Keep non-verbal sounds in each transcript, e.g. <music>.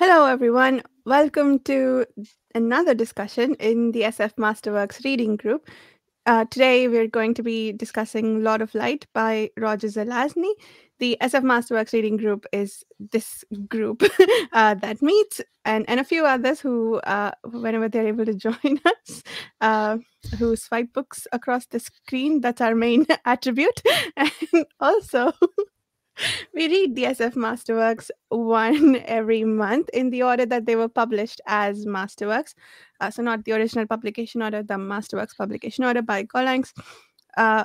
Hello, everyone. Welcome to another discussion in the SF Masterworks reading group. Uh, today, we're going to be discussing Lord of Light by Roger Zelazny. The SF Masterworks reading group is this group <laughs> uh, that meets, and, and a few others who, uh, whenever they're able to <laughs> join us, uh, who swipe books across the screen. That's our main <laughs> attribute. And also, we read the SF Masterworks one <laughs> every month in the order that they were published as Masterworks. Uh, so, not the original publication order, the Masterworks publication order by Gollancz. Uh,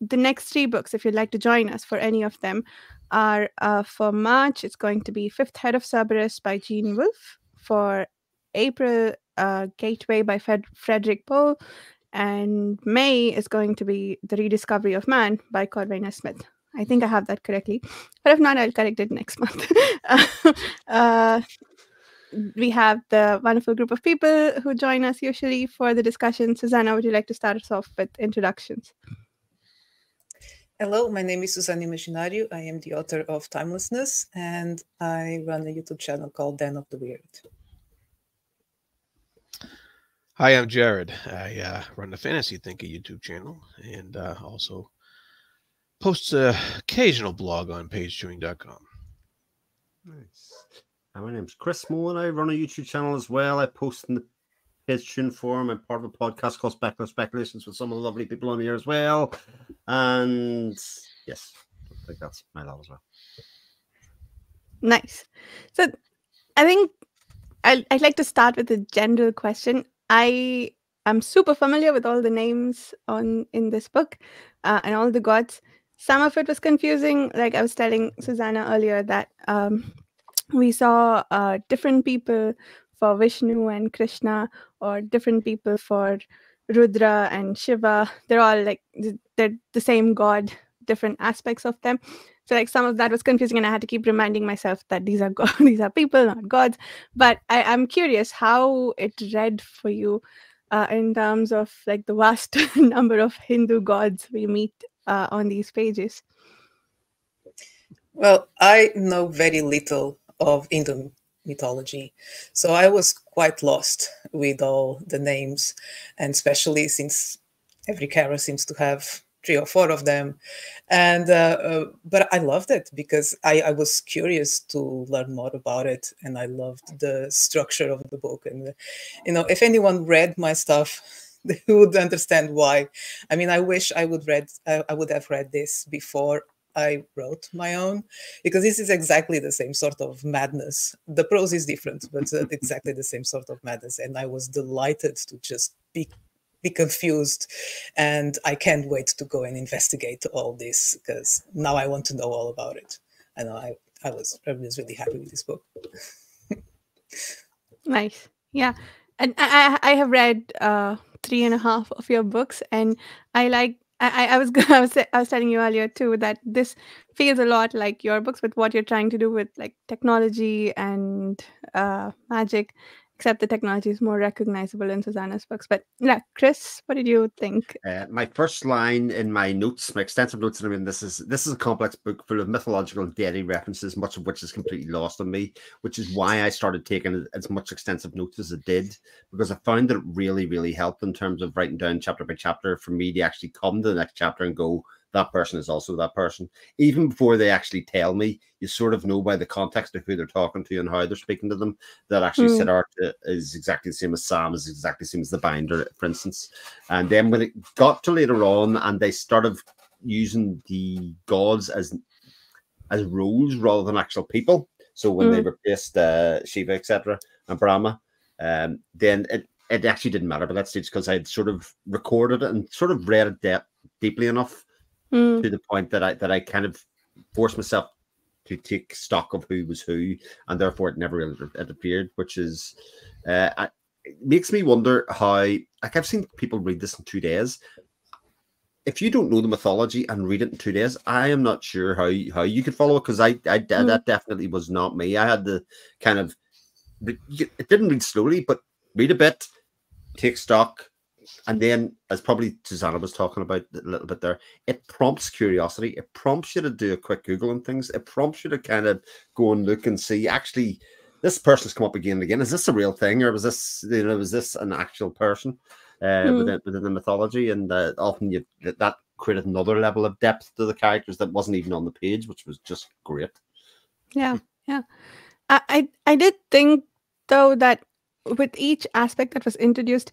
the next three books, if you'd like to join us for any of them, are uh, for March, it's going to be Fifth Head of Cerberus by Gene Wolfe. For April, uh, Gateway by Fred- Frederik Pohl. And May is going to be The Rediscovery of Man by Cordwainer Smith. I think I have that correctly. But if not, I'll correct it next month. <laughs> uh, we have the wonderful group of people who join us usually for the discussion. Susanna, would you like to start us off with introductions? Hello, my name is Susanna Imaginario. I am the author of Timelessness, and I run a YouTube channel called Den of the Wyrd. Hi, I'm Jared. I uh, run the Fantasy Thinker YouTube channel and uh, also post an occasional blog on pagechewing.com. Nice. And my name's Chris Mohan. I run a YouTube channel as well. I post in the Patreon forum. I'm part of a podcast called Speculative Speculations with some of the lovely people on here as well. And yes, I think that's my lot as well. Nice. So I think I, I'd like to start with a general question. I am super familiar with all the names on in this book uh, and all the gods. Some of it was confusing. Like I was telling Susanna earlier that um, we saw uh, different people for Vishnu and Krishna, or different people for Rudra and Shiva. They're all like they're the same god, different aspects of them. So like some of that was confusing, and I had to keep reminding myself that these are <laughs> god, these are people, not gods. But I, I'm curious how it read for you uh, in terms of like the vast <laughs> number of Hindu gods we meet uh, on these pages. Well, I know very little of Hindu mythology, so I was quite lost with all the names, and especially since every character seems to have three or four of them and uh, uh, but i loved it because I, I was curious to learn more about it and i loved the structure of the book and you know if anyone read my stuff <laughs> they would understand why i mean i wish i would read I, I would have read this before I wrote my own because this is exactly the same sort of madness. The prose is different, but uh, <laughs> exactly the same sort of madness. And I was delighted to just be be confused and i can't wait to go and investigate all this because now i want to know all about it and i i was i was really happy with this book <laughs> nice yeah and i i have read uh three and a half of your books and i like I, I was I was <laughs> I was telling you earlier too that this feels a lot like your books with what you're trying to do with like technology and uh, magic, except the technology is more recognizable in Susanna's books. But yeah, Chris, what did you think? Uh, my first line in my notes, my extensive notes, I mean, this is this is a complex book full of mythological and deity references, much of which is completely lost on me, which is why I started taking as much extensive notes as I did, because I found that it really, really helped in terms of writing down chapter by chapter for me to actually come to the next chapter and go, that person is also that person. Even before they actually tell me, you sort of know by the context of who they're talking to and how they're speaking to them that actually mm. Siddhartha is exactly the same as Sam, is exactly the same as the binder, for instance. And then when it got to later on and they started using the gods as as roles rather than actual people. So when mm. they replaced uh, Shiva, etc., and Brahma, um, then it, it actually didn't matter by that stage because I had sort of recorded it and sort of read it de- deeply enough mm. to the point that I that I kind of forced myself to take stock of who was who, and therefore it never really it appeared, which is uh, it makes me wonder how like I've seen people read this in two days. If you don't know the mythology and read it in two days, I am not sure how how you could follow it because I, I mm. that definitely was not me. I had the kind of it didn't read slowly, but read a bit, take stock, and then, as probably Susanna was talking about a little bit there, it prompts curiosity. It prompts you to do a quick Google and things. It prompts you to kind of go and look and see actually this person's come up again and again. Is this a real thing, or was this you know was this an actual person uh, Mm. within within the mythology? And uh, often you that, created another level of depth to the characters that wasn't even on the page, which was just great. Yeah, yeah. I, I I did think though that with each aspect that was introduced,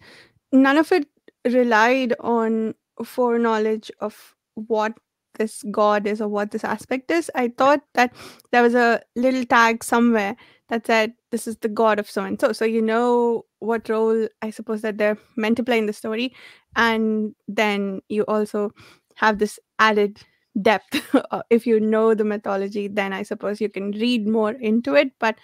none of it relied on foreknowledge of what this god is or what this aspect is. I thought that there was a little tag somewhere that said this is the god of so and so. So you know what role I suppose that they're meant to play in the story, and then you also have this added depth <laughs> uh, if you know the mythology then i suppose you can read more into it but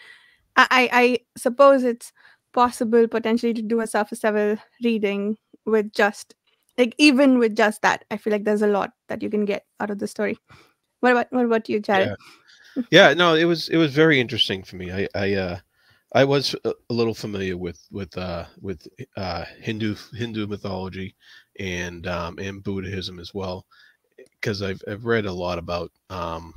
i i, I suppose it's possible potentially to do a surface level reading with just like even with just that i feel like there's a lot that you can get out of the story. What about what about you jared? Yeah. No it was it was very interesting for me. I i uh i was a, a little familiar with with uh with uh hindu hindu mythology and um and buddhism as well because i've i've read a lot about um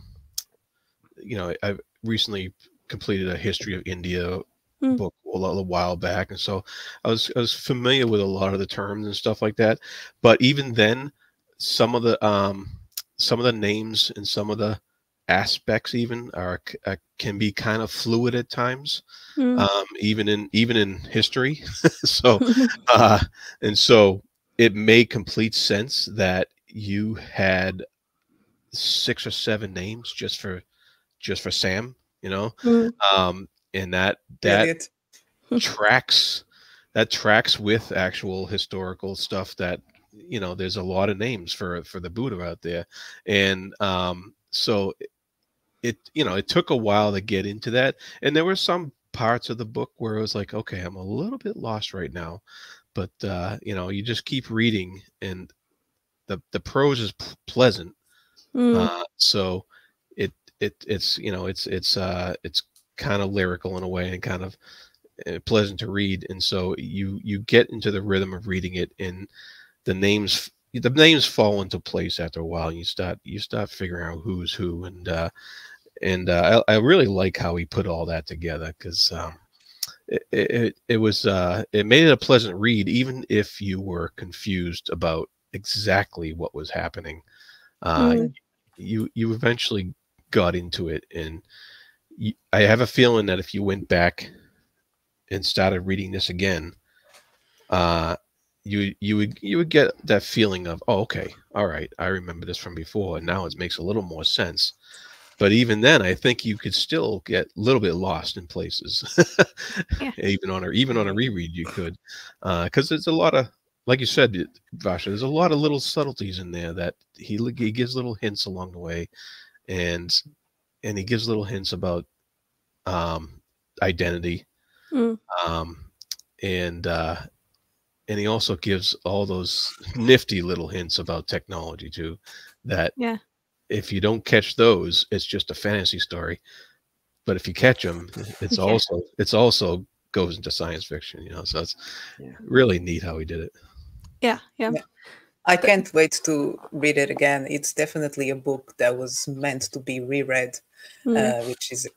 you know i've recently completed a history of india Mm. book a, little a while back and so i was i was familiar with a lot of the terms and stuff like that but even then some of the um some of the names and some of the aspects even are c- uh, can be kind of fluid at times Mm. um even in even in history <laughs> so <laughs> uh and so it made complete sense that you had six or seven names just for just for sam you know Mm. um and that that <laughs> tracks that tracks with actual historical stuff that you know there's a lot of names for for the buddha out there. And um so it you know it took a while to get into that. And there were some parts of the book where it was like okay i'm a little bit lost right now. But uh you know you just keep reading and the the prose is pleasant. Mm. uh, so it it it's you know it's it's uh it's kind of lyrical in a way and kind of uh, pleasant to read and so you you get into the rhythm of reading it and the names the names fall into place after a while and you start you start figuring out who's who and uh and uh, I, I really like how he put all that together because um it, it it was uh it made it a pleasant read even if you were confused about exactly what was happening uh Mm. you you eventually got into it and i have a feeling that if you went back and started reading this again uh you you would you would get that feeling of oh okay all right i remember this from before and now it makes a little more sense but even then i think you could still get a little bit lost in places Yeah. <laughs> even on a even on a reread you could because there's a lot of like you said Vasha, there's a lot of little subtleties in there that he he gives little hints along the way and and he gives little hints about um identity Mm. um and uh and he also gives all those nifty little hints about technology too that Yeah. if you don't catch those it's just a fantasy story but if you catch them it's <laughs> Yeah. also it's also goes into science fiction you know so it's Yeah. really neat how he did it yeah yeah Yeah. I can't wait to read it again. It's definitely a book that was meant to be reread, Mm. uh, which is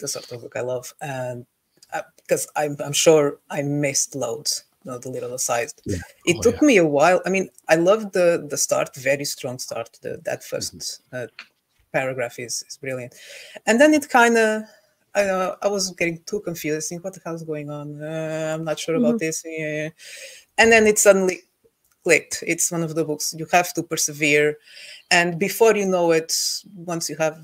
the sort of book I love. And uh, because I'm, I'm sure I missed loads, you know, the little aside. Yeah. It Oh, took yeah. me a while. I mean, I love the the start, very strong start. The, that 1st uh, paragraph is, is brilliant. And then it kind of, I know, I was getting too confused. Think, what the hell's going on? Uh, I'm not sure about this. Yeah. And then it suddenly clicked. It's one of the books you have to persevere, and before you know it, once you have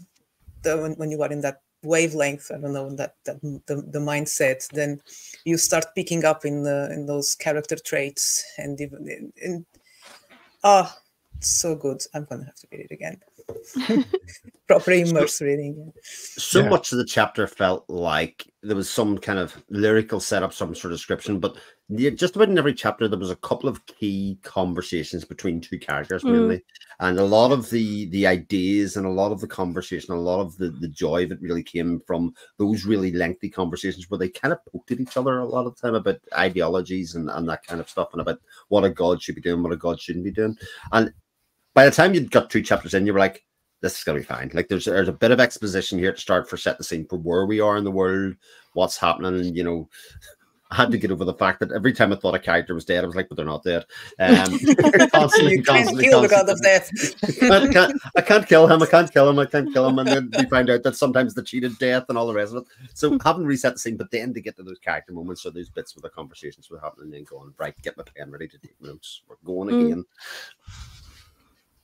the when, when you are in that wavelength, I don't know that that the, the mindset, then you start picking up in the in those character traits and even in, in ah, so good. I'm gonna have to read it again. <laughs> Proper immerse reading. so Yeah. much of the chapter felt like there was some kind of lyrical setup, some sort of description, but yeah, just about in every chapter there was a couple of key conversations between two characters, Mm. and a lot of the the ideas and a lot of the conversation, a lot of the the joy that really came from those really lengthy conversations where they kind of poked at each other a lot of the time about ideologies and and that kind of stuff, and about what a god should be doing, what a god shouldn't be doing, and by the time you'd got two chapters in, you were like, this is gonna be fine. Like there's there's a bit of exposition here to start for set the scene for where we are in the world, what's happening, and you know, I had to get over the fact that every time I thought a character was dead, I was like, but they're not dead. Um, constantly, <laughs> you can't constantly, kill the god constantly- of death. <laughs> I can't, I can't kill him. I can't kill him. I can't kill him. And then we find out that sometimes the cheated death and all the rest of it. So having reset the scene, but then to get to those character moments or those bits where the conversations were happening, and then going right, get my pen ready to take notes. We're going Mm.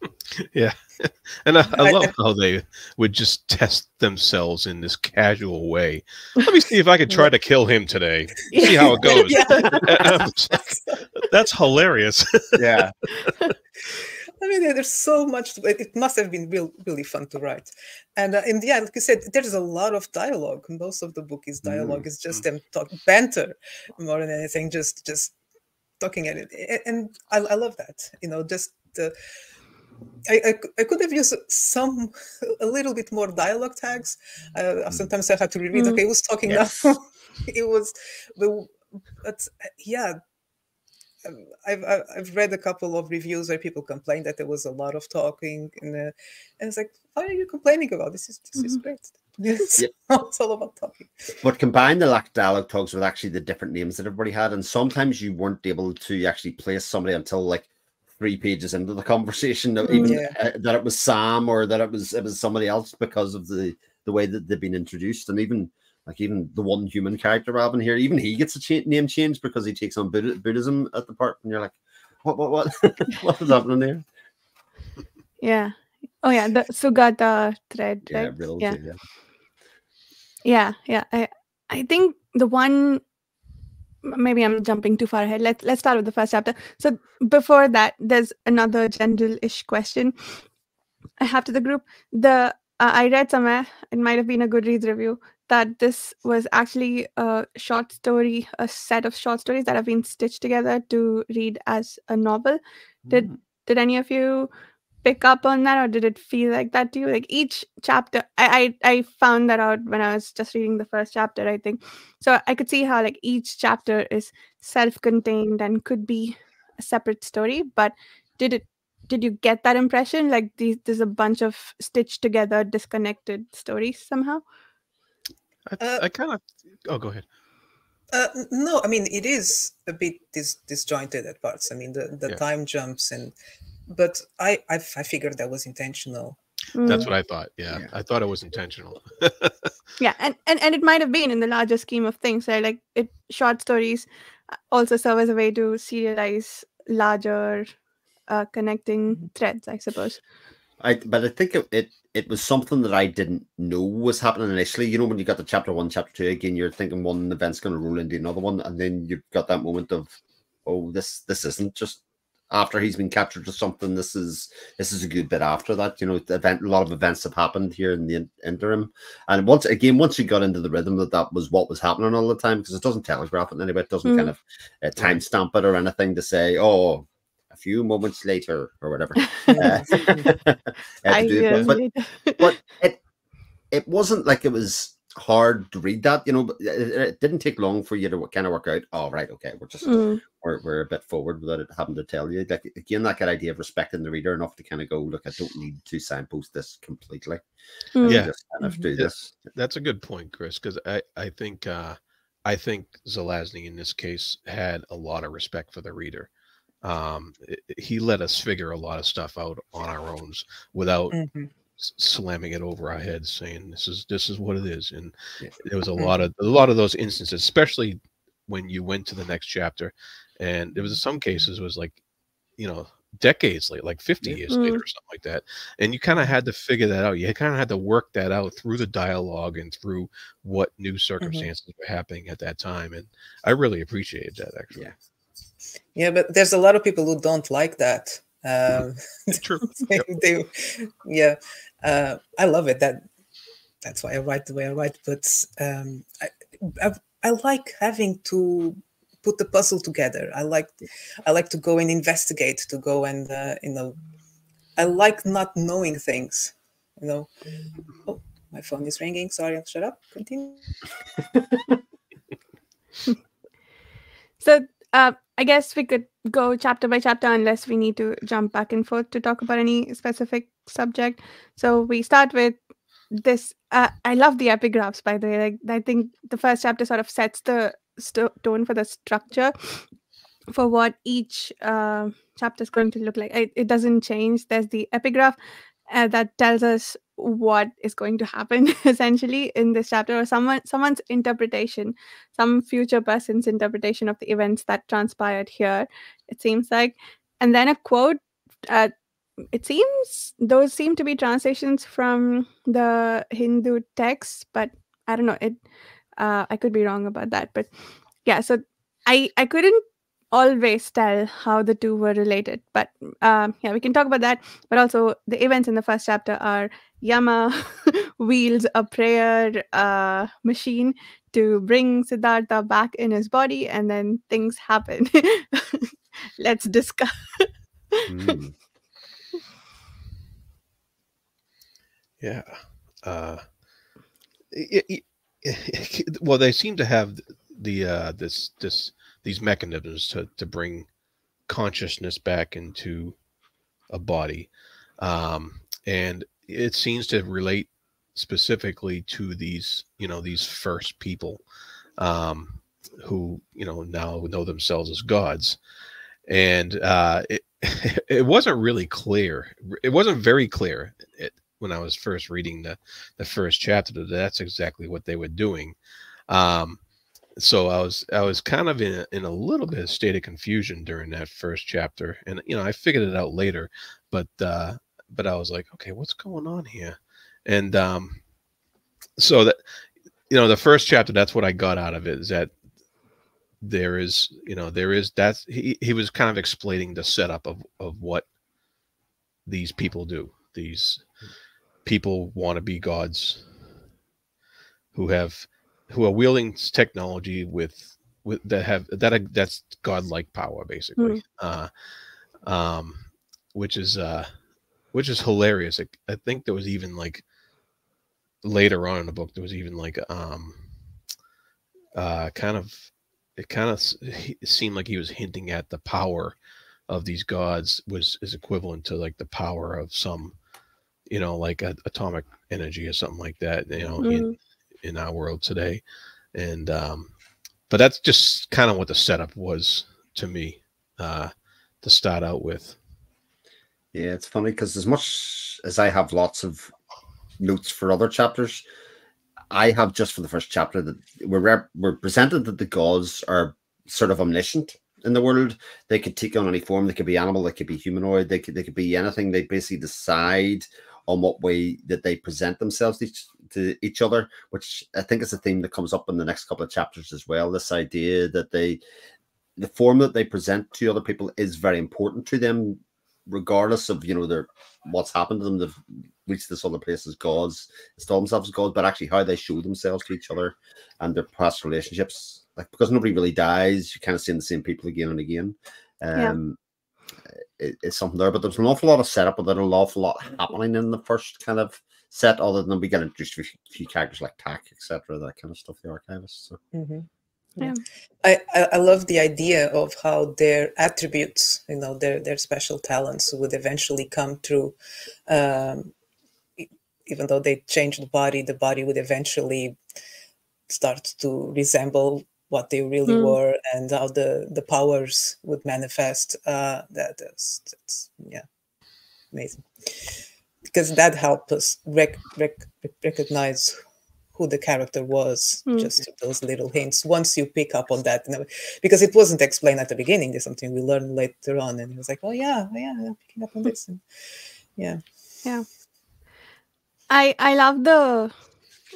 Again. <laughs> Yeah, and I, I I- love how they would just test themselves in this casual way. Let me see if I could try to kill him today. See how it <laughs> goes. Yeah. And I'm just like, That's hilarious. <laughs> Yeah, I mean, there's so much. It it must have been real, really fun to write, and uh, and yeah, like you said, there's a lot of dialogue. Most of the book is dialogue. Mm, It's just them talk banter more than anything. Just just talking at it, and I, I love that. You know, just the. I, I, I could have used some <laughs> a little bit more dialogue tags. Uh, sometimes I had to reread. Mm. Okay, who's talking Yes. now? <laughs> it was, but, but uh, yeah, I've I've read a couple of reviews where people complained that there was a lot of talking, and uh, and it's like, why are you complaining about this? Is this is Mhm. great? <laughs> It's, Yep. it's all about talking. but combine the lack dialogue talks with actually the different names that everybody had, and sometimes you weren't able to actually place somebody until like three pages into the <laughs> conversation, that even Yeah. uh, that it was Sam or that it was it was somebody else because of the the way that they've been introduced, and even like even the one human character Robin here, even he gets a cha- name change because he takes on Buddha- Buddhism at the part, and you're like, what what what <laughs> what is happening there? Yeah. Oh yeah, the Sugata thread. Yeah, right? real yeah. yeah. Yeah, yeah. I I think the one m- maybe I'm jumping too far ahead. Let's let's start with the first chapter. So before that, there's another general-ish question I have to the group. The uh, I read somewhere, it might have been a Goodreads review, that this was actually a short story, a set of short stories that have been stitched together to read as a novel. Did Mm. did any of you pick up on that or did it feel like that to you like each chapter I, I i found that out when i was just reading the first chapter i think so i could see how like each chapter is self-contained and could be a separate story but did it did you get that impression like these there's a bunch of stitched together disconnected stories somehow I, Uh, I kind of. Oh, go ahead. Uh, no, I mean it is a bit dis- disjointed at parts. I mean the, the Yeah. time jumps and, but I I figured that was intentional. That's Mm. what I thought. Yeah, Yeah. I thought it was intentional. yeah and, and and it might have been in the larger scheme of things right like it short stories uh, also serve as a way to serialize larger uh, connecting threads i suppose I but I think it, it it was something that I didn't know was happening initially. You know, when you got the chapter one, chapter two, again, you're thinking one event's going to roll into another one, and then you've got that moment of, oh, this this isn't just after he's been captured or something. This is this is a good bit after that. You know, the event, a lot of events have happened here in the interim, and once again, once you got into the rhythm that that was what was happening all the time, because it doesn't telegraph it anyway, it doesn't Mm. kind of uh, timestamp it or anything to say, oh. A few moments later, or whatever. <laughs> Uh, <laughs> uh, I do but, but it it wasn't like it was hard to read that, you know. But it, it didn't take long for you to kind of work out. Oh, right, okay, we're just Mm, we're, we're a bit forward without it having to tell you. Like again, that kind of idea of respecting the reader enough to kind of go, look, I don't need to signpost this completely. Mm, Yeah. just kind of do Yeah. this. That's a good point, Chris, because I, I think uh, I think Zelazny in this case had a lot of respect for the reader. Um, i- i- he let us figure a lot of stuff out on our own without Mhm. Slamming it over our heads, saying this is this is what it is. And Yeah. there was a Mhm. lot of a lot of those instances, especially when you went to the next chapter, and there was some cases was like, you know, decades later, like 50 Yeah. years Mm. later or something like that. And you kind of had to figure that out. You kind of had to work that out through the dialogue and through what new circumstances were happening at that time. And I really appreciated that actually. Yeah. Yeah, but there's a lot of people who don't like that. Um, <laughs> True. <laughs> they, they- yeah, uh, I love it. That that's why I write the way I write. But um, I, I I like having to put the puzzle together. I like I like to go and investigate. To go and uh, you know, I like not knowing things. You know. Oh, my phone is ringing. Sorry, shut up. Continue. <laughs> so uh I guess we could go chapter by chapter unless we need to jump back and forth to talk about any specific subject. So we start with this. Uh, I love the epigraphs, by the way. Like, I think the first chapter sort of sets the st- tone for the structure for what each uh, chapter is going to look like. It, it doesn't change. There's the epigraph uh, that tells us what is going to happen <laughs> essentially in this chapter or someone someone's interpretation some future person's interpretation of the events that transpired here it seems like. And then a quote uh, it seems those seem to be translations from the hindu texts but i don't know it uh, i could be wrong about that but yeah so i i couldn't always tell how the two were related. But um, yeah, we can talk about that. But also, the events in the first chapter are Yama <laughs> wields a prayer uh, machine to bring Siddhartha back in his body, and then things happen. <laughs> Let's discuss. mm. <laughs> Yeah. Uh, it, it, it, well, they seem to have the uh, this this these mechanisms to, to bring consciousness back into a body. Um, and it seems to relate specifically to these, you know, these first people um, who, you know, now know themselves as gods. And uh, it, <laughs> it wasn't really clear. It wasn't very clear it, when I was first reading the, the first chapter that that's exactly what they were doing. Um, so I was I was kind of in a, in a little bit of state of confusion during that first chapter, and you know I figured it out later, but uh, but I was like, okay, what's going on here? And um, so that you know the first chapter, that's what I got out of it is that there is you know there is that he he was kind of explaining the setup of of what these people do. These people want to be gods who have who are wielding technology with with that have that that's godlike power basically mm. uh um which is uh which is hilarious I, I think there was even like later on in the book there was even like um uh kind of it kind of it seemed like he was hinting at the power of these gods was is equivalent to like the power of some you know like a, atomic energy or something like that you know mm. in, in our world today. And um, but that's just kind of what the setup was to me uh, to start out with. Yeah, it's funny because as much as I have lots of notes for other chapters, I have just for the first chapter that we're rep- we're presented that the gods are sort of omniscient in the world. They could take on any form. They could be animal. They could be humanoid. They could they could be anything. They basically decide on what way that they present themselves to each, to each other, which I think is a theme that comes up in the next couple of chapters as well. This idea that they, the form that they present to other people is very important to them, regardless of you know their what's happened to them. They've reached this other place as gods, install themselves as gods, but actually how they show themselves to each other and their past relationships. Like because nobody really dies, you kind of see the same people again and again. Um, it, it's something there, but there's an awful lot of setup with it, an awful lot happening in the first kind of set, other than we get introduced to a few characters like Tak, etc., that kind of stuff, the archivist. So. Mm-hmm. Yeah. I, I love the idea of how their attributes, you know, their their special talents would eventually come through. Um, even though they change the body, the body would eventually start to resemble what they really mm. were and how the the powers would manifest uh that is that's yeah amazing because that helped us rec- rec- recognize who the character was mm. just those little hints. Once you pick up on that because it wasn't explained at the beginning there's something we learned later on and it was like oh yeah yeah I'm picking up on this and yeah. Yeah. I i love the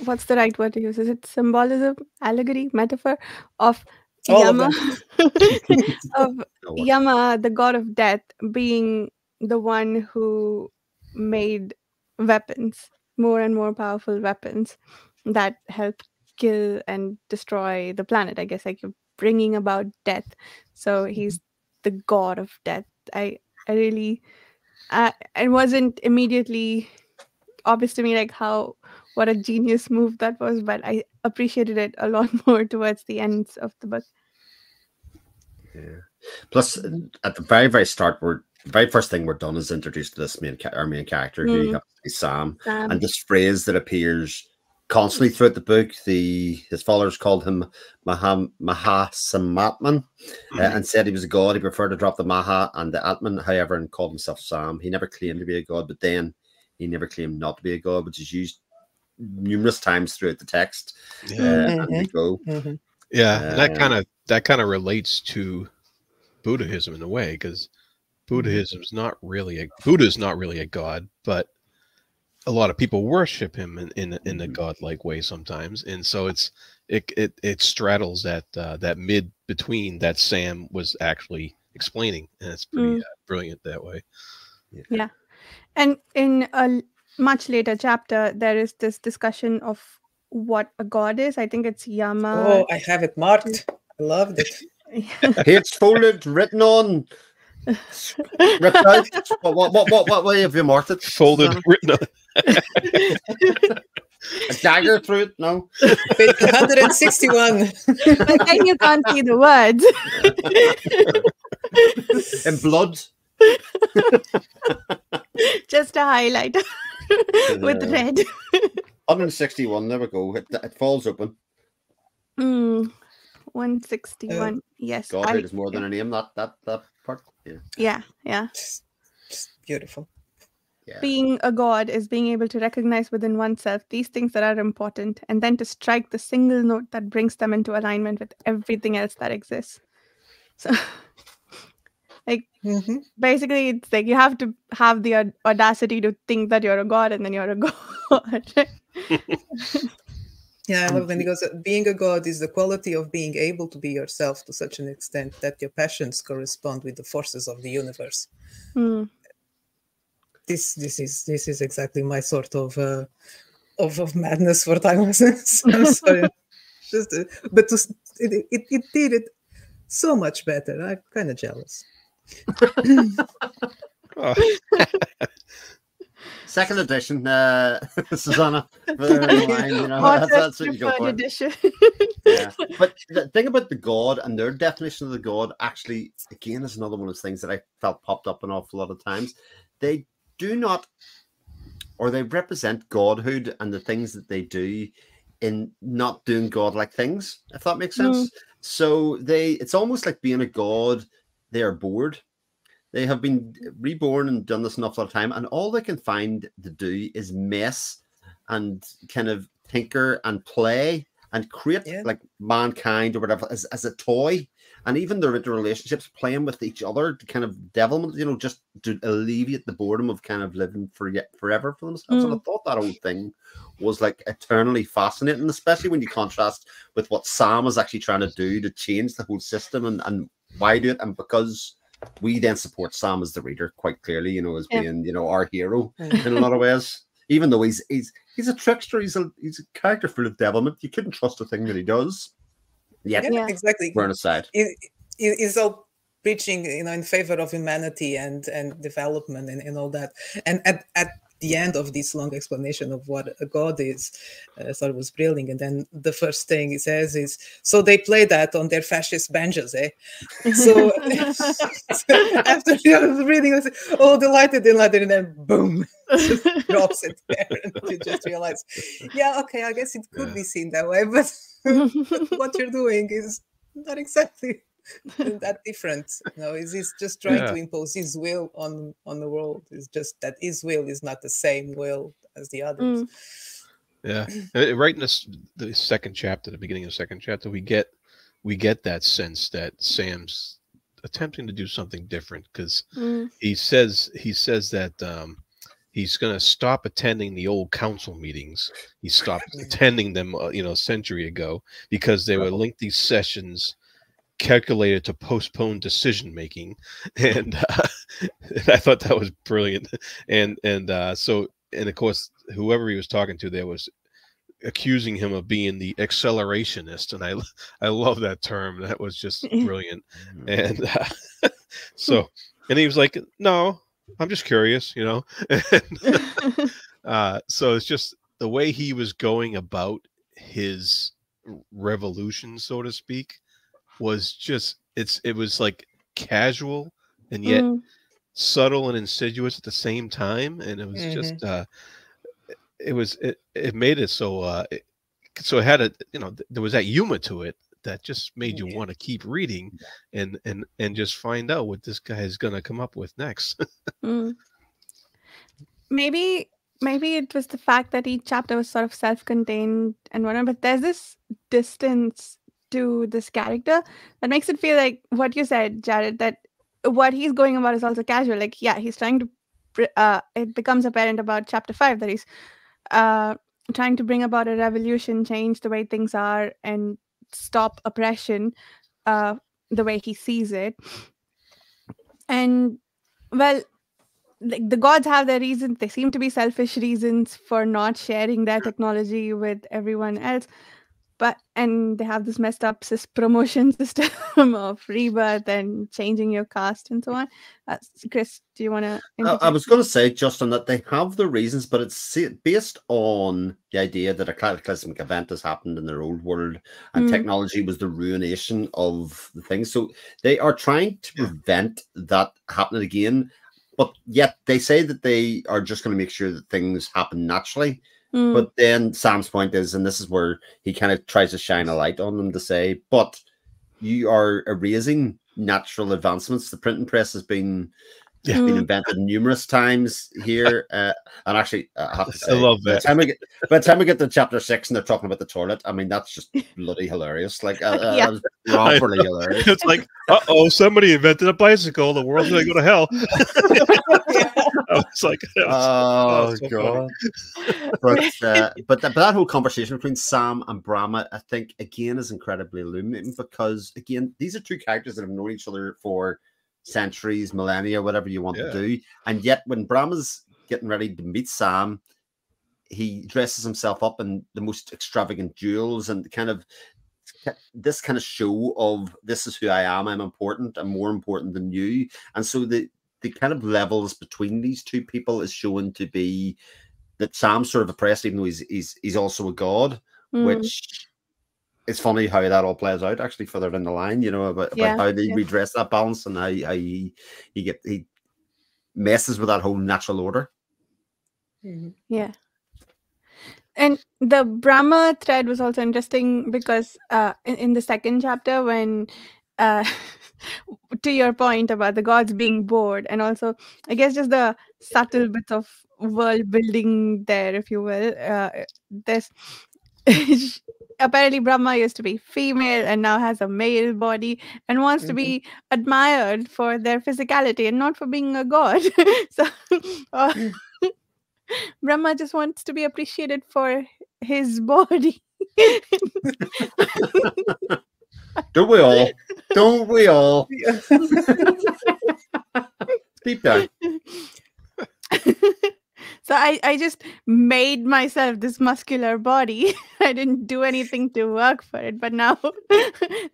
what's the right word to use? Is it symbolism, allegory, metaphor of All Yama, <laughs> of, <laughs> of Yama, the god of death, being the one who made weapons, more and more powerful weapons that help kill and destroy the planet. I guess like you're bringing about death. So he's mm-hmm. the god of death. I I really, I it wasn't immediately obvious to me like how what a genius move that was, but I appreciated it a lot <laughs> more towards the ends of the book. Yeah. Plus, at the very, very start, we're the very first thing we're done is introduced to this main ca- our main character, who Mm. happens to be Sam, Um, and this phrase that appears constantly throughout the book. The his followers called him Maha Mahasamatman uh, and said he was a god. He preferred to drop the Maha and the Atman, however, and called himself Sam. He never claimed to be a god, but then he never claimed not to be a god, which is used numerous times throughout the text. Yeah. Uh, and we go. Mhm. Yeah, and that Uh, kind of that kind of relates to Buddhism in a way because Buddhism's not really a Buddha is not really a god, but a lot of people worship him in in, in a Mhm. godlike way sometimes, and so it's it it, it straddles that uh, that mid between that Sam was actually explaining, and it's pretty Mm. uh, brilliant that way. Yeah. And in a much later chapter, there is this discussion of what a god is. I think it's Yama. Oh, I have it marked. I loved it. <laughs> Here it's folded, written on, ripped out. What, what, what, what, what way have you marked it? Folded, Sam? written. on- A dagger through it? No. Page 161. but then you can't see the words. In blood. Just a highlighter <laughs> with Uh, red. 161. There we go. It, it falls open. Mm, 161. yes. God, I- it is more than a name. That that that part. Yeah. yeah, yeah. Just, just beautiful. Yeah. Being a god is being able to recognize within oneself these things that are important and then to strike the single note that brings them into alignment with everything else that exists. So <laughs> Mhm. basically it's like you have to have the audacity to think that you're a god and then you're a <laughs> god <laughs> Yeah, I love when he goes, being a god is the quality of being able to be yourself to such an extent that your passions correspond with the forces of the universe. Hmm. This this is this is exactly my sort of uh, of, of madness for timelessness. <laughs> I'm sorry. <laughs> Just, uh, but to, it, it, it did it so much better. I'm kind of jealous. <laughs> Oh, Second edition, uh, <laughs> Susanna. <laughs> Line, you know, that's, that's what you go for. edition. Yeah. <laughs> But the thing about the god and their definition of the god actually, again, is another one of those things that I felt popped up an awful lot of times. They do not, or they represent godhood and the things that they do in not doing godlike things, if that makes sense. So they, it's almost like being a god, they are bored. They have been reborn and done this an awful lot of time, and all they can find to do is mess and kind of tinker and play and create Yeah. like mankind or whatever as, as a toy. And even their interrelationships playing with each other to kind of devilment you know just to alleviate the boredom of kind of living for yet forever for themselves. And i mm. thought that whole thing was like eternally fascinating especially when you contrast with what sam is actually trying to do to change the whole system and, and why do it and because we then support sam as the reader quite clearly you know as Yeah. being you know our hero Mm. in a lot of ways. Even though he's he's he's a trickster, he's a he's a character full of devilment. You couldn't trust a thing that he does. Yet Yeah, Yeah. exactly. we're on his side. it, it is all preaching you know in favor of humanity and and development and, and all that and at, at the end of this long explanation of what a god is uh, i thought it was brilliant and then the first thing he says is so they play that on their fascist banjos eh <laughs> so, <laughs> after I was reading, I was like, oh, delighted, delighted, and then boom, <laughs> just drops it there, and you just realize, yeah, okay, I guess it could Yeah. be seen that way, but what you're doing is not exactly <laughs> that different. You know, is he's just trying Yeah. to impose his will on on the world. It's just that his will is not the same will as the others. Mm. Yeah, Uh, right in this the second chapter, the beginning of the second chapter, we get we get that sense that Sam's attempting to do something different because Mm. he says he says that um, he's going to stop attending the old council meetings. He stopped attending them, uh, you know, a century ago because they were lengthy sessions calculated to postpone decision making, <laughs> and, uh, and <laughs> I thought that was brilliant. And and uh, so and of course, whoever he was talking to there was accusing him of being the accelerationist, and I I love that term. That was just <laughs> brilliant. And uh, so, and he was like, "No, I'm just curious," you know. And, uh, so it's just the way he was going about his revolution, so to speak, was just it's it was like casual and yet Mm, subtle and insidious at the same time and it was just uh it was it, it made it so uh it, so it had a you know th- there was that humor to it that just made you Yeah. want to keep reading and and and just find out what this guy is going to come up with next <laughs> mm. Maybe maybe it was the fact that each chapter was sort of self-contained and whatnot, but there's this distance to this character that makes it feel like what you said, Jared, that what he's going about is also casual. Like, yeah, he's trying to. Uh, it becomes apparent about chapter five that he's uh, trying to bring about a revolution, change the way things are, and stop oppression, uh, the way he sees it. And well, like the gods have their reasons. They seem to be selfish reasons for not sharing their technology with everyone else. But and they have this messed up sys- promotion <laughs> system of rebirth and changing your caste and so on. Uh, Chris, do you want to? I, I was going to say, Justin, that they have the reasons, but it's based on the idea that a cataclysmic event has happened in their old world and Mm. technology was the ruination of the thing. So they are trying to prevent that happening again, but yet they say that they are just going to make sure that things happen naturally. Mm, But then Sam's point is, and this is where he kind of tries to shine a light on them to say, but you are erasing natural advancements. The printing press has been Yeah. been Mm. invented numerous times here. <laughs> Uh, and actually, uh, I have to say, I love By the, that. time we get, by the time we get to chapter six and they're talking about the toilet, I mean, that's just bloody hilarious. Like, uh, <laughs> uh, Yeah. that was properly hilarious. it's like uh-oh somebody invented a bicycle the world's going to go to hell <laughs> <laughs> I was like Oh, so <laughs> god! But uh, but, that, but that whole conversation between Sam and Brahma, I think, again, is incredibly illuminating because again, these are two characters that have known each other for centuries, millennia, whatever you want Yeah. to do, and yet when Brahma's getting ready to meet Sam, he dresses himself up in the most extravagant jewels and kind of this kind of show of this is who I am, I'm important, I'm more important than you. And so the the kind of levels between these two people is shown to be that Sam's sort of oppressed, even though he's he's he's also a god, mm, which it's funny how that all plays out actually further down the line, you know, about, Yeah, about how they yeah. redress that balance and how, how he, he get he messes with that whole natural order. Mhm. Yeah. And the Brahma thread was also interesting because uh, in, in the second chapter, when uh, <laughs> to your point about the gods being bored, and also I guess just the subtle bit of world building there, if you will. Uh, there's <laughs> apparently Brahma used to be female and now has a male body and wants to be admired for their physicality and not for being a god. <laughs> so. uh, <laughs> Brahma just wants to be appreciated for his body. <laughs> Don't we all? Don't we all? Yeah. Deep down. <laughs> so I, I just made myself this muscular body. <laughs> I didn't do anything to work for it, but now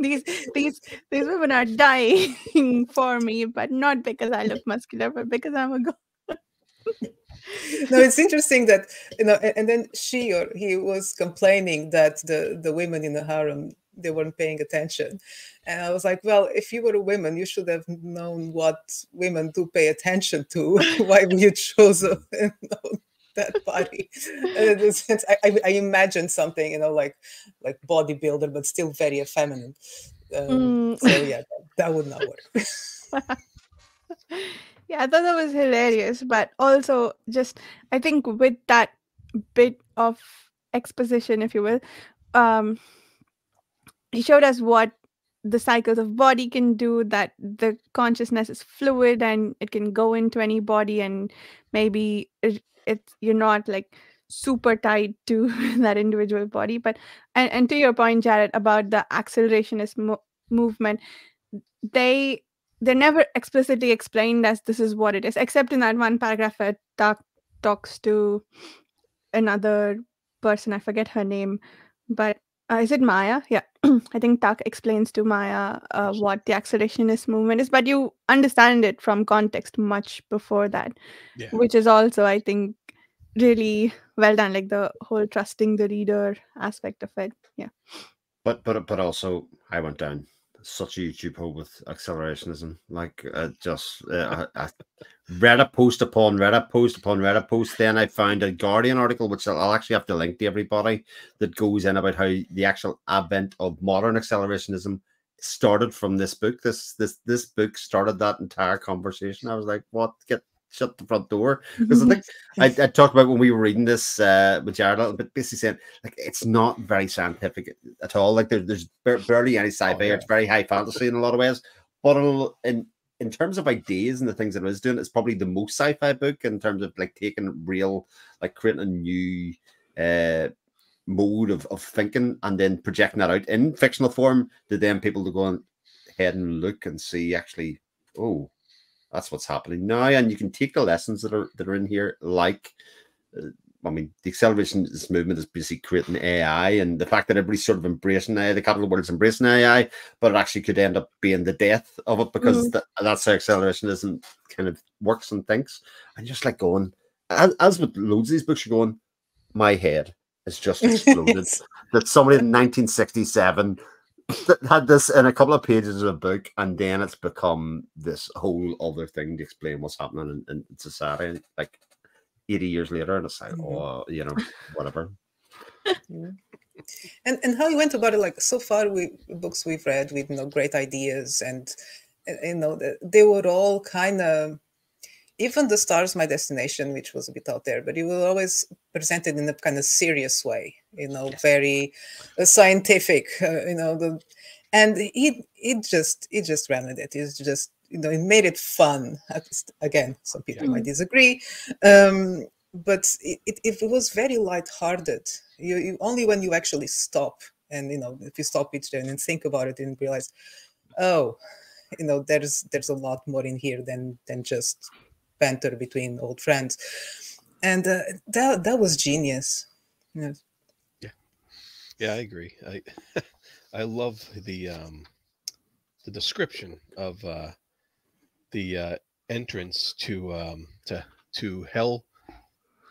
these these these women are dying for me, but not because I look muscular, but because I'm a god. no, it's interesting that you know, a- and then she or he was complaining that the the women in the harem they weren't paying attention, and I was like, well, if you were a woman, you should have known what women do pay attention to. <laughs> Why you chose a, you know, that body? And it was- it's- I, I, I imagine something, you know, like like bodybuilder, but still very effeminate. Um, Mm. So yeah, that, that would not work. <laughs> yeah, I thought that was hilarious, but also just I think with that bit of exposition, if you will, um, he showed us what the cycles of body can do. That the consciousness is fluid and it can go into any body, and maybe it, it's you're not like super tied to <laughs> that individual body. But and, and to your point, Jared, about the accelerationist mo- movement, they they're never explicitly explained as this is what it is, except in that one paragraph where Tak talks to another person. I forget her name, but uh, is it Maya? Yeah, <clears throat> I think Tak explains to Maya uh, what the accelerationist movement is, but you understand it from context much before that, Yeah. which is also, I think, really well done. Like the whole trusting the reader aspect of it. Yeah. But but but also I went down such a YouTube hole with accelerationism. Like, uh, just uh, I, I read a post upon Reddit post upon Reddit post. Then I found a Guardian article, which I'll actually have to link to everybody, that goes in about how the actual advent of modern accelerationism started from this book. This this this book started that entire conversation. I was like, what? Get shut the front door because I think <laughs> I, I, talked about when we were reading this uh, with Jared a little bit, basically saying like it's not very scientific at all. Like there, there's barely any sci-fi. Oh, yeah. It's very high fantasy in a lot of ways, but in in terms of ideas and the things that it was doing, it's probably the most sci-fi book in terms of like taking real, like creating a new uh, mode of, of thinking and then projecting that out in fictional form to then people to go ahead and look and see actually, oh, that's what's happening now. And you can take the lessons that are that are in here, like uh, I mean, the accelerationist movement is basically creating AI, and the fact that everybody's sort of embracing AI, the capital world's embracing AI, but it actually could end up being the death of it because mm-hmm. that's how accelerationism kind of works and thinks. And just like going, as, as with loads of these books, you're going, my head has just <laughs> exploded. that somebody in 1967 had this in a couple of pages of a book, and then it's become this whole other thing to explain what's happening in, in society. Like 80 years later, and it's like, mm-hmm. oh, you know, whatever. Yeah. And and how you went about it? Like so far, we books we've read with you know great ideas, and you know they were all kind of even the stars my destination which was a bit out there but it was always presented in a kind of serious way you know yes. very uh, scientific uh, you know the and it it just it just ran with it it's just you know it made it fun again some people yeah. might disagree um, but it, it, it was very light-hearted you, you only when you actually stop and you know if you stop each day and think about it and realize oh you know there's there's a lot more in here than than just banter between old friends and uh, that that was genius yes. yeah yeah i agree i <laughs> i love the um the description of uh the uh, entrance to um, to to hell.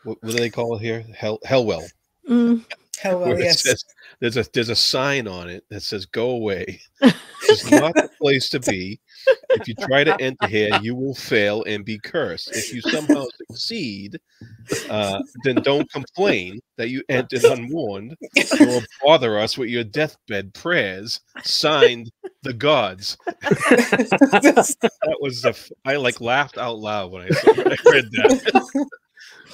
What, what, do they call it here? Hell Hellwell. Mm. Hellwell. Yes. Says, there's a there's a sign on it that says "Go away." <laughs> It's not the place to be. If you try to enter here, you will fail and be cursed. If you somehow succeed, uh, then don't complain that you entered unwarned, or bother us with your deathbed prayers. Signed, the gods. that was the I like laughed out loud when I, when I read that.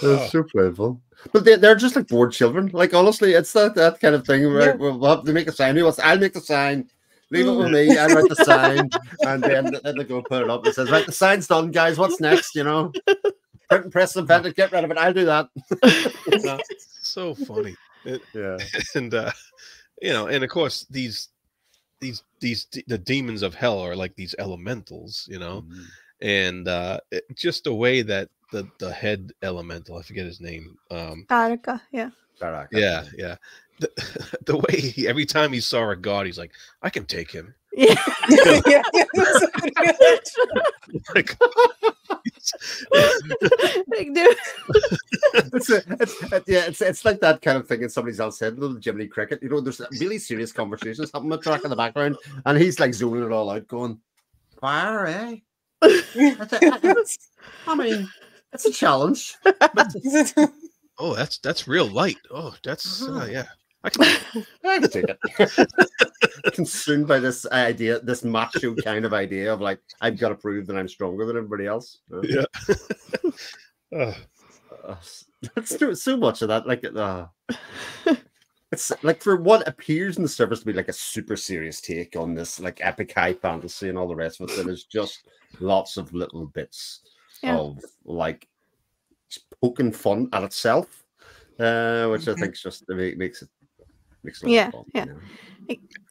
That's oh. so playful. But they, they're just like bored children. Like honestly, it's that that kind of thing where yeah. we'll have to make a sign. Who wants? I'll make the sign. Leave it with mm. me. I write the sign, and then, then they go put it up. It says, "Right, the sign's done, guys. What's next?" You know, print and press and pen it. Get rid of it. I'll do that. <laughs> so funny. It, yeah, <laughs> and uh, you know, and of course these these these the demons of hell are like these elementals, you know, mm-hmm. and uh, it, just the way that the the head elemental, I forget his name, um, Taraka, yeah, Taraka, yeah, yeah, the, <laughs> the way he, every time he saw a god, he's like, I can take him. <laughs> Yeah. <laughs> yeah, yeah like, like, dude. it's, a, it's, yeah, it's it's like that kind of thing in somebody's else said, little Jiminy Cricket. You know, there's really serious conversations happening with track in the background, and he's like zooming it all out, going, "Fire, eh?" I mean, it's a challenge. Oh, that's that's real light. Oh, that's uh, uh-huh. yeah. I <laughs> can, I can take it. <laughs> Consumed by this idea, this macho kind of idea of like, I've got to prove that I'm stronger than everybody else. Yeah. uh, let's do so much of that. Like, uh, <laughs> it's like for what appears in the surface to be like a super serious take on this, like epic high fantasy and all the rest of it. There's just lots of little bits yeah. of like poking fun at itself, uh, which I think just makes it yeah, yeah.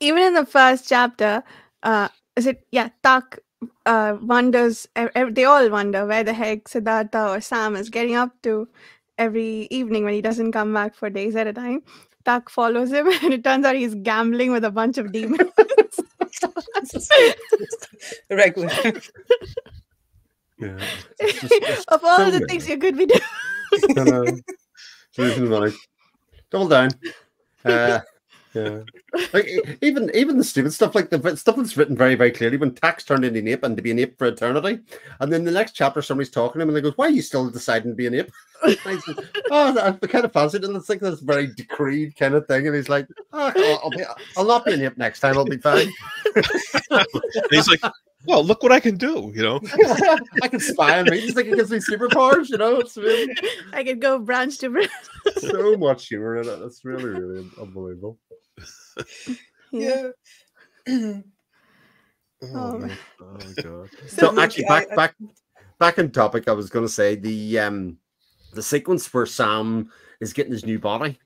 Even in the first chapter, uh, is it yeah? Tak uh, wonders. They all wonder where the heck Siddhartha or Sam is getting up to every evening when he doesn't come back for days at a time. Tak follows him, <laughs> and it turns out he's gambling with a bunch of demons. <laughs> <laughs> Regular. Yeah. <laughs> of all so the things you could be doing. Solution money. Double down. Uh, Yeah. Like even even the stupid stuff, like the stuff that's written very, very clearly when Tak's turned into an ape and to be an ape for eternity. And then the next chapter somebody's talking to him and they goes, Why are you still deciding to be an ape? <laughs> And he's oh, I I kind of fancy it. And it's like this very decreed kind of thing. And he's like, "Ah, I'll, I'll, be, I'll not be an ape next time. I'll be fine. <laughs> He's like, well, look what I can do, you know. <laughs> I can spy on me. He's like, it gives me superpowers, you know? It's really <laughs> I could go branch to branch. so much humor in it. It's really, really unbelievable. <laughs> Yeah. <clears throat> Oh, man. Oh god. So So actually, back I- I- back back in topic, I was going to say the um the sequence where Sam is getting his new body.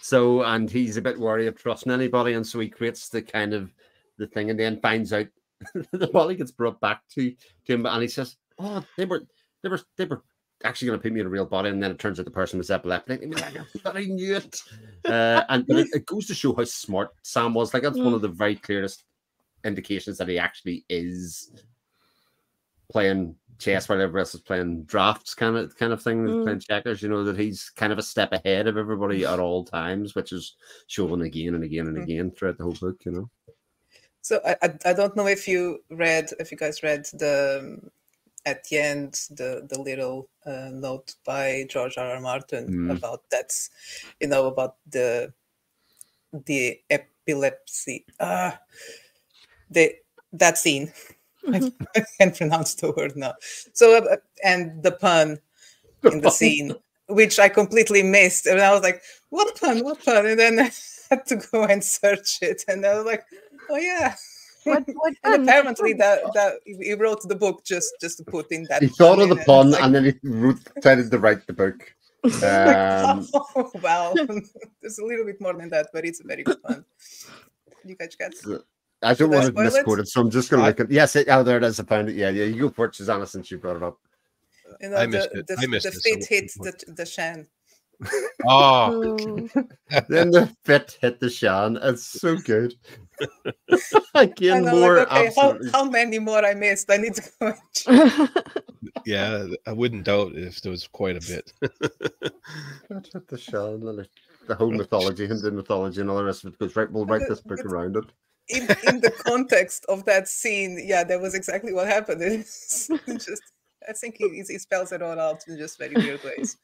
So and he's a bit worried of trusting anybody, and so he creates the kind of the thing, and then finds out <laughs> the body gets brought back to, to him, and he says, "Oh, they were they were they were." Actually, going to put me in a real body, and then it turns out the person was epileptic. And like, I knew it. Uh, and but it, it goes to show how smart Sam was. Like that's one of the very clearest indications that he actually is playing chess while everybody else is playing drafts kind of kind of thing, Mm. playing checkers, you know, that he's kind of a step ahead of everybody at <laughs> all times, which is shown again and again and Mm. again throughout the whole book, you know. So I, I I don't know if you read if you guys read the um, at the end the the little uh, note by George R. R. Martin Mm. about that, you know about the the epilepsy uh the that scene. <laughs> I can't pronounce the word now so uh, and the pun in the scene which I completely missed and I was like what pun what pun and then <laughs> I had to go and search it and I was like oh yeah <laughs> What, what and apparently that <laughs> that he wrote the book just just to put in that He thought of the it. pun like, and then he wrote, decided to write the book. <laughs> Um, oh, wow there's a little bit more than that but it's a very good pun you catch get I don't Should I want to spoil it? misquote it, so I'm just going to I- look at. Yes, it, oh, there it is. I found it. Yeah, yeah. You go for it, Susanna, since you brought it up. you know I the, missed it. the, I missed the it, so fit what- hit the the shan Oh, <laughs> <laughs> then the fit hit the Shan. It's so good. <laughs> I Again, more like, okay, how, absolutely. how many more I missed? I need to go and yeah. I wouldn't doubt if there was quite a bit. Fit hit the Shan. and The whole mythology, Hindu mythology, and all the rest of it goes right. We'll write this book around it. in, in the context of that scene, yeah, that was exactly what happened. It's just, I think he, he spells it all out in just very weird ways.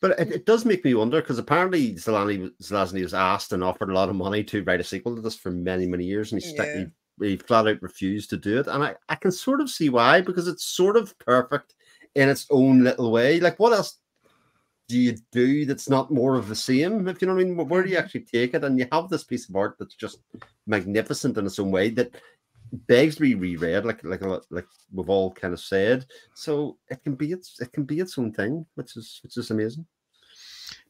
But it, it does make me wonder because apparently Zelazny, Zelazny was asked and offered a lot of money to write a sequel to this for many, many years, and he, Yeah. he, he flat out refused to do it. And I, I can sort of see why because it's sort of perfect in its own little way. Like, what else do you do that's not more of the same? If you know what I mean, where do you Mhm. actually take it? And you have this piece of art that's just magnificent in its own way that begs to be reread, like like a lot- like we've all kind of said. So it can be its it can be its own thing, which is which is amazing.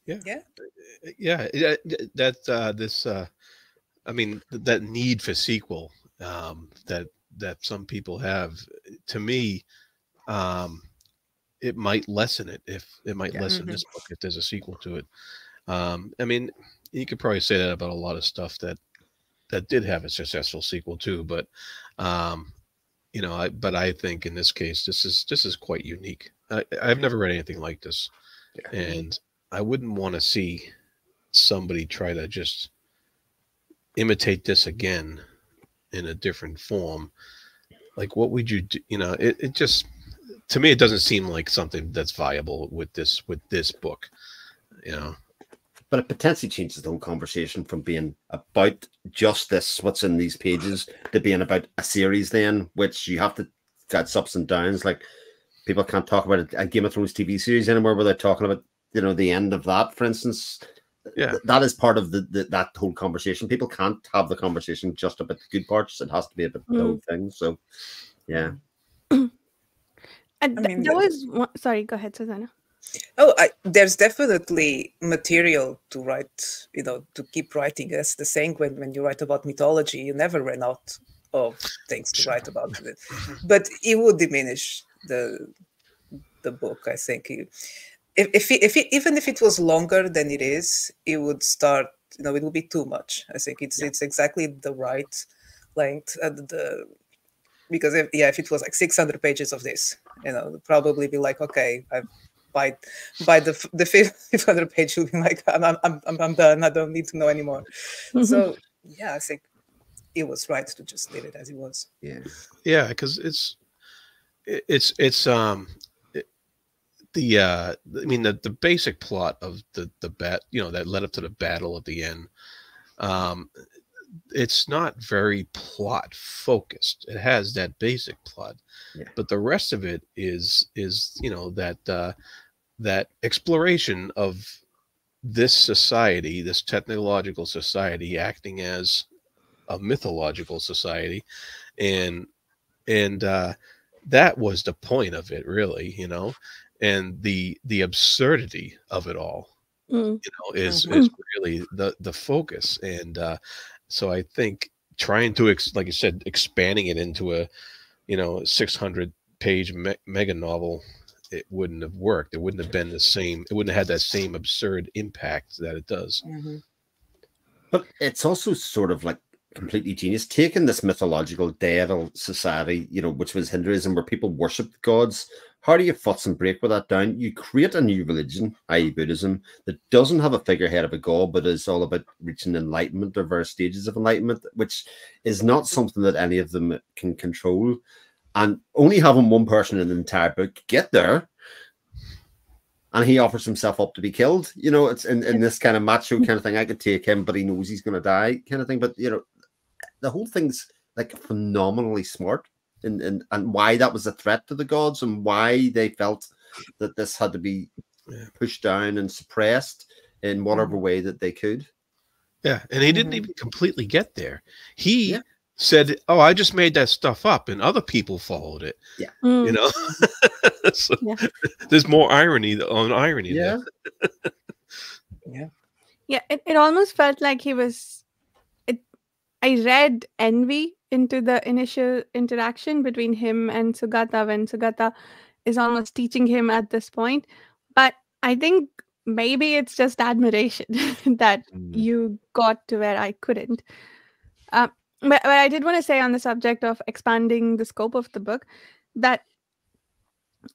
Yeah. yeah yeah, that uh this uh i mean that need for sequel um that that some people have to me um it might lessen it if it might Yeah. lessen Mhm. this book if there's a sequel to it um i mean you could probably say that about a lot of stuff that that did have a successful sequel too but um you know i but i think in this case this is this is quite unique I, i've never read anything like this Yeah. and I wouldn't want to see somebody try to just imitate this again in a different form. Like, what would you do? You know, it, it just to me it doesn't seem like something that's viable with this with this book. You know, but it potentially changes the whole conversation from being about just this what's in these pages to being about a series then which you have to got ups and downs like people can't talk about a, a game of thrones tv series anymore without talking about you know the end of that for instance Yeah. That is part of the, the that whole conversation people can't have the conversation just about the good parts it has to be about the Mm. whole thing so yeah <clears throat> And I mean, there was one, sorry, go ahead, Susanna. Oh, I, there's definitely material to write, you know, to keep writing. That's the saying when, when you write about mythology, you never run out of things to write about it. <laughs> But it would diminish the the book, I think. If, if, it, if it, even if it was longer than it is, it would start, you know, it would be too much. I think it's it's exactly the right length. Uh, the because if, yeah, if it was like 600 pages of this, you know, probably be like, okay, I've by by the the <laughs> fifth hundred page, you'll be like, I'm I'm I'm I'm done. I don't need to know anymore. so yeah, I think it was right to just leave it as it was. Yeah. Yeah, because it's it's it's um it- the uh I mean the the basic plot of the the bat you know that led up to the battle at the end. Um, it's not very plot focused. It has that basic plot, Yeah. but the rest of it is is you know that uh, that exploration of this society, this technological society, acting as a mythological society, and and uh, that was the point of it, really, you know, and the the absurdity of it all Mm. you know is Mhm. is really the the focus and uh so i think trying to ex- like you said expanding it into a you know 600 page me- mega novel it wouldn't have worked. It wouldn't have been the same it wouldn't have had that same absurd impact that it does. Mm-hmm. But it's also sort of like completely genius, taking this mythological deidal society, you know, which was Hinduism, where people worshipped gods. How do you futz and break with that down? You create a new religion, i.e., Buddhism, that doesn't have a figurehead of a god, but is all about reaching enlightenment or various stages of enlightenment, which is not something that any of them can control. And only having one person in the entire book get there and he offers himself up to be killed. You know, it's in, in this kind of macho kind of thing. I could take him, but he knows he's going to die, kind of thing. But you know, the whole thing's like phenomenally smart, and and and why that was a threat to the gods, and why they felt that this had to be Yeah. pushed down and suppressed in whatever way that they could. yeah and he didn't Mhm. even completely get there he Yeah. said oh i just made that stuff up and other people followed it Mm. you know <laughs> so Yeah. there's more irony on irony Yeah, <laughs> there Yeah, it, it almost felt like he was. I read envy into the initial interaction between him and Sugata when Sugata is almost teaching him at this point. But I think maybe it's just admiration <laughs> that Mm. you got to where I couldn't. Um, but, but I did want to say on the subject of expanding the scope of the book that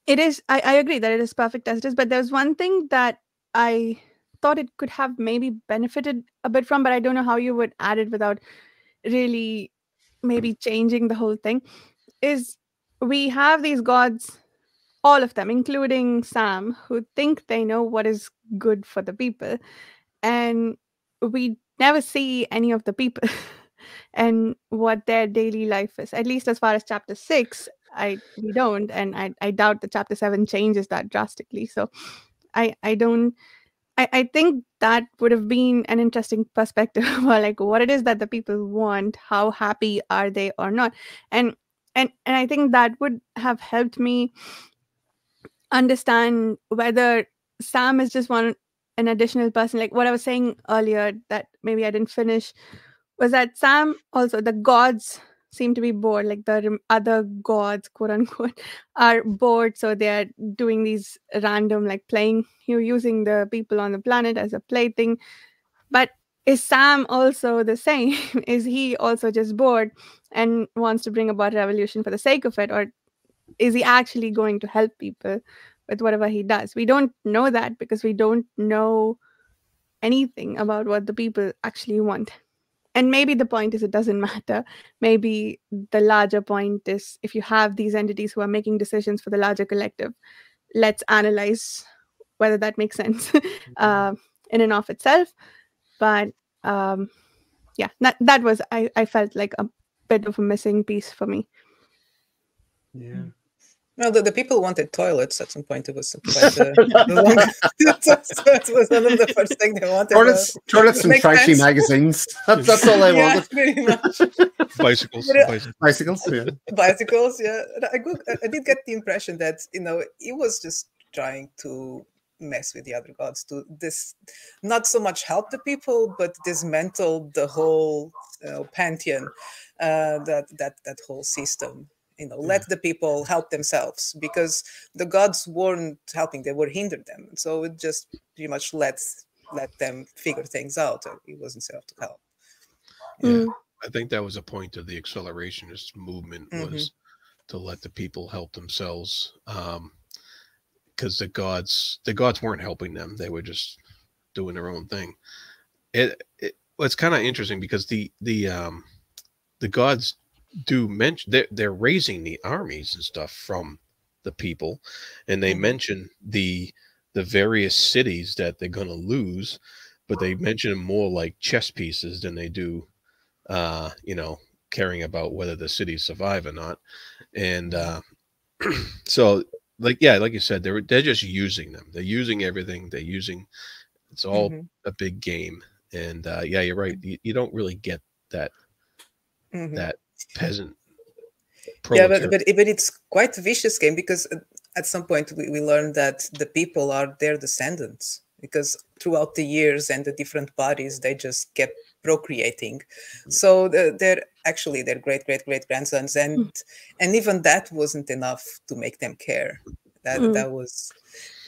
it is, I, I agree that it is perfect as it is, but there's one thing that I thought it could have maybe benefited a bit from, but I don't know how you would add it without really maybe changing the whole thing. Is we have these gods, all of them, including Sam, who think they know what is good for the people. And we never see any of the people <laughs> and what their daily life is, at least as far as chapter six. I we don't, and I, I doubt that chapter seven changes that drastically. So I I don't I, I think that would have been an interesting perspective <laughs> about like what it is that the people want, how happy are they or not. And and and I think that would have helped me understand whether Sam is just one an additional person. Like what I was saying earlier that maybe I didn't finish was that Sam also the gods seem to be bored, like the other gods, quote unquote, <laughs> are bored, so they are doing these random like playing you using the people on the planet as a plaything. But is Sam also the same? <laughs> is he also just bored and wants to bring about revolution for the sake of it, or is he actually going to help people with whatever he does? We don't know that because we don't know anything about what the people actually want and maybe the point is it doesn't <laughs> matter. Maybe the larger point is if you have these entities who are making decisions for the larger collective let's analyze whether that makes sense <laughs> uh, in and of itself. But um, yeah that, that was I, I felt like a bit of a missing piece for me. Yeah. No, the, the people wanted toilets at some point. It was <laughs> quite the, the <laughs> <laughs> it was one of the first thing they wanted. Toilets, toilets and trashy sense. magazines. That's, that's all I yeah, wanted. pretty much. bicycles, But, uh, bicycles. Bicycles. Yeah. bicycles yeah I, I did get the impression that you know he was just trying to mess with the other gods to this not so much help the people but dismantle the whole you know, pantheon uh, that that that whole system you know let the people help themselves because the gods weren't helping they were hindered them so it just pretty much lets let them figure things out it wasn't set up to help Yeah. Mm. I think that was a point of the accelerationist movement Mhm. was to let the people help themselves. Um, because the gods the gods weren't helping them; they were just doing their own thing. It, it well, it's kind of interesting because the the um the gods do mention they're, they're raising the armies and stuff from the people and they Mhm. mention the the various cities that they're going to lose but they mention them more like chess pieces than they do uh you know caring about whether the cities survive or not. And uh <clears throat> so like yeah like you said they're they're just using them. They're using everything. They're using it's all Mhm, a big game. And uh yeah you're right. You, you don't really get that mhm. that peasant yeah but, but but it's quite a vicious game because uh, at some point we, we learned that the people are their descendants because throughout the years and the different bodies they just kept procreating. So the, they're actually their great great great grandsons and and even that wasn't enough to make them care. That Mm. that was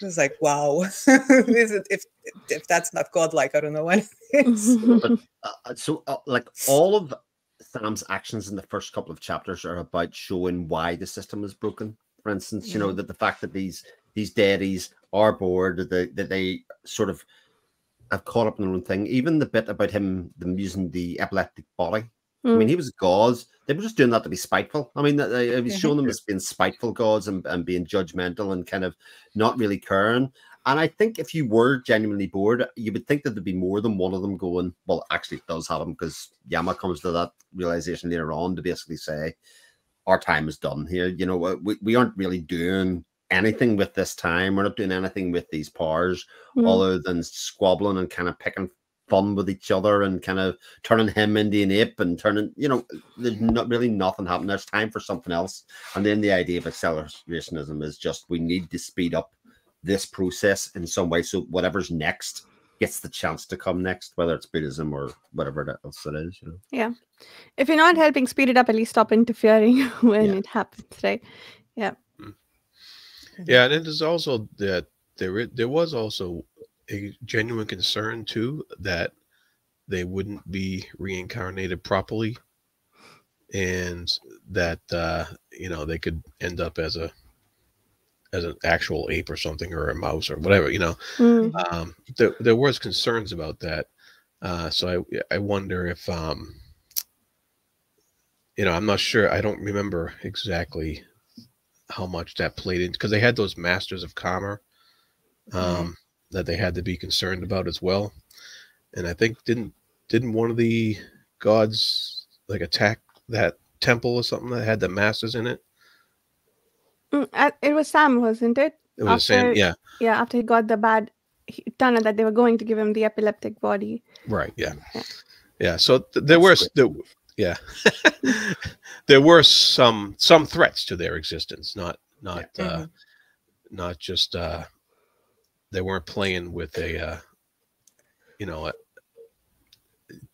it was like wow. <laughs> Is it- if if that's not godlike i don't know what is. <laughs> But uh, so uh, like all of Sam's actions in the first couple of chapters are about showing why the system is broken. For instance, you know that the fact that these these deities are bored, that they, that they sort of have caught up in their own thing. Even the bit about him them using the epileptic body. I mean, hmm. he was gods. They were just doing that to be spiteful. I mean, that they, it was showing them as being spiteful gods and, and being judgmental and kind of not really caring. And I think if you were genuinely bored, you would think that there'd be more than one of them going, well, actually, it does happen because Yama comes to that realization later on to basically say, our time is done here. You know, we, we aren't really doing anything with this time. We're not doing anything with these powers Mm. other than squabbling and kind of picking fun with each other and kind of turning him into an ape and turning, you know, there's not really nothing happening. There's time for something else. And then the idea of accelerationism is just we need to speed up this process in some way. So whatever's next gets the chance to come next, whether it's Buddhism or whatever else it is, you know. Yeah. If you're not helping speed it up, at least stop interfering <laughs> when Yeah. it happens, right? Yeah, Yeah, and it is also that there there was also a genuine concern too that they wouldn't be reincarnated properly, and that uh, you know they could end up as a as an actual ape or something or a mouse or whatever. You know, Mm. um, there there was concerns about that. Uh, so I I wonder if um, you know I'm not sure. I don't remember exactly how much that played in because they had those masters of karma um, that they had to be concerned about as well. And I think didn't didn't one of the gods like attack that temple or something that had the masters in it? Mm, uh, It was Sam, wasn't it? It was the same, After- yeah, Yeah, after he got the bad he- tunnel that they were going to give him the epileptic body. right, yeah, Yeah. yeah. So th- there were That's s- there, yeah, <laughs> there were some some threats to their existence, not not uh, Mhm. not just uh, they weren't playing with a uh, you know a,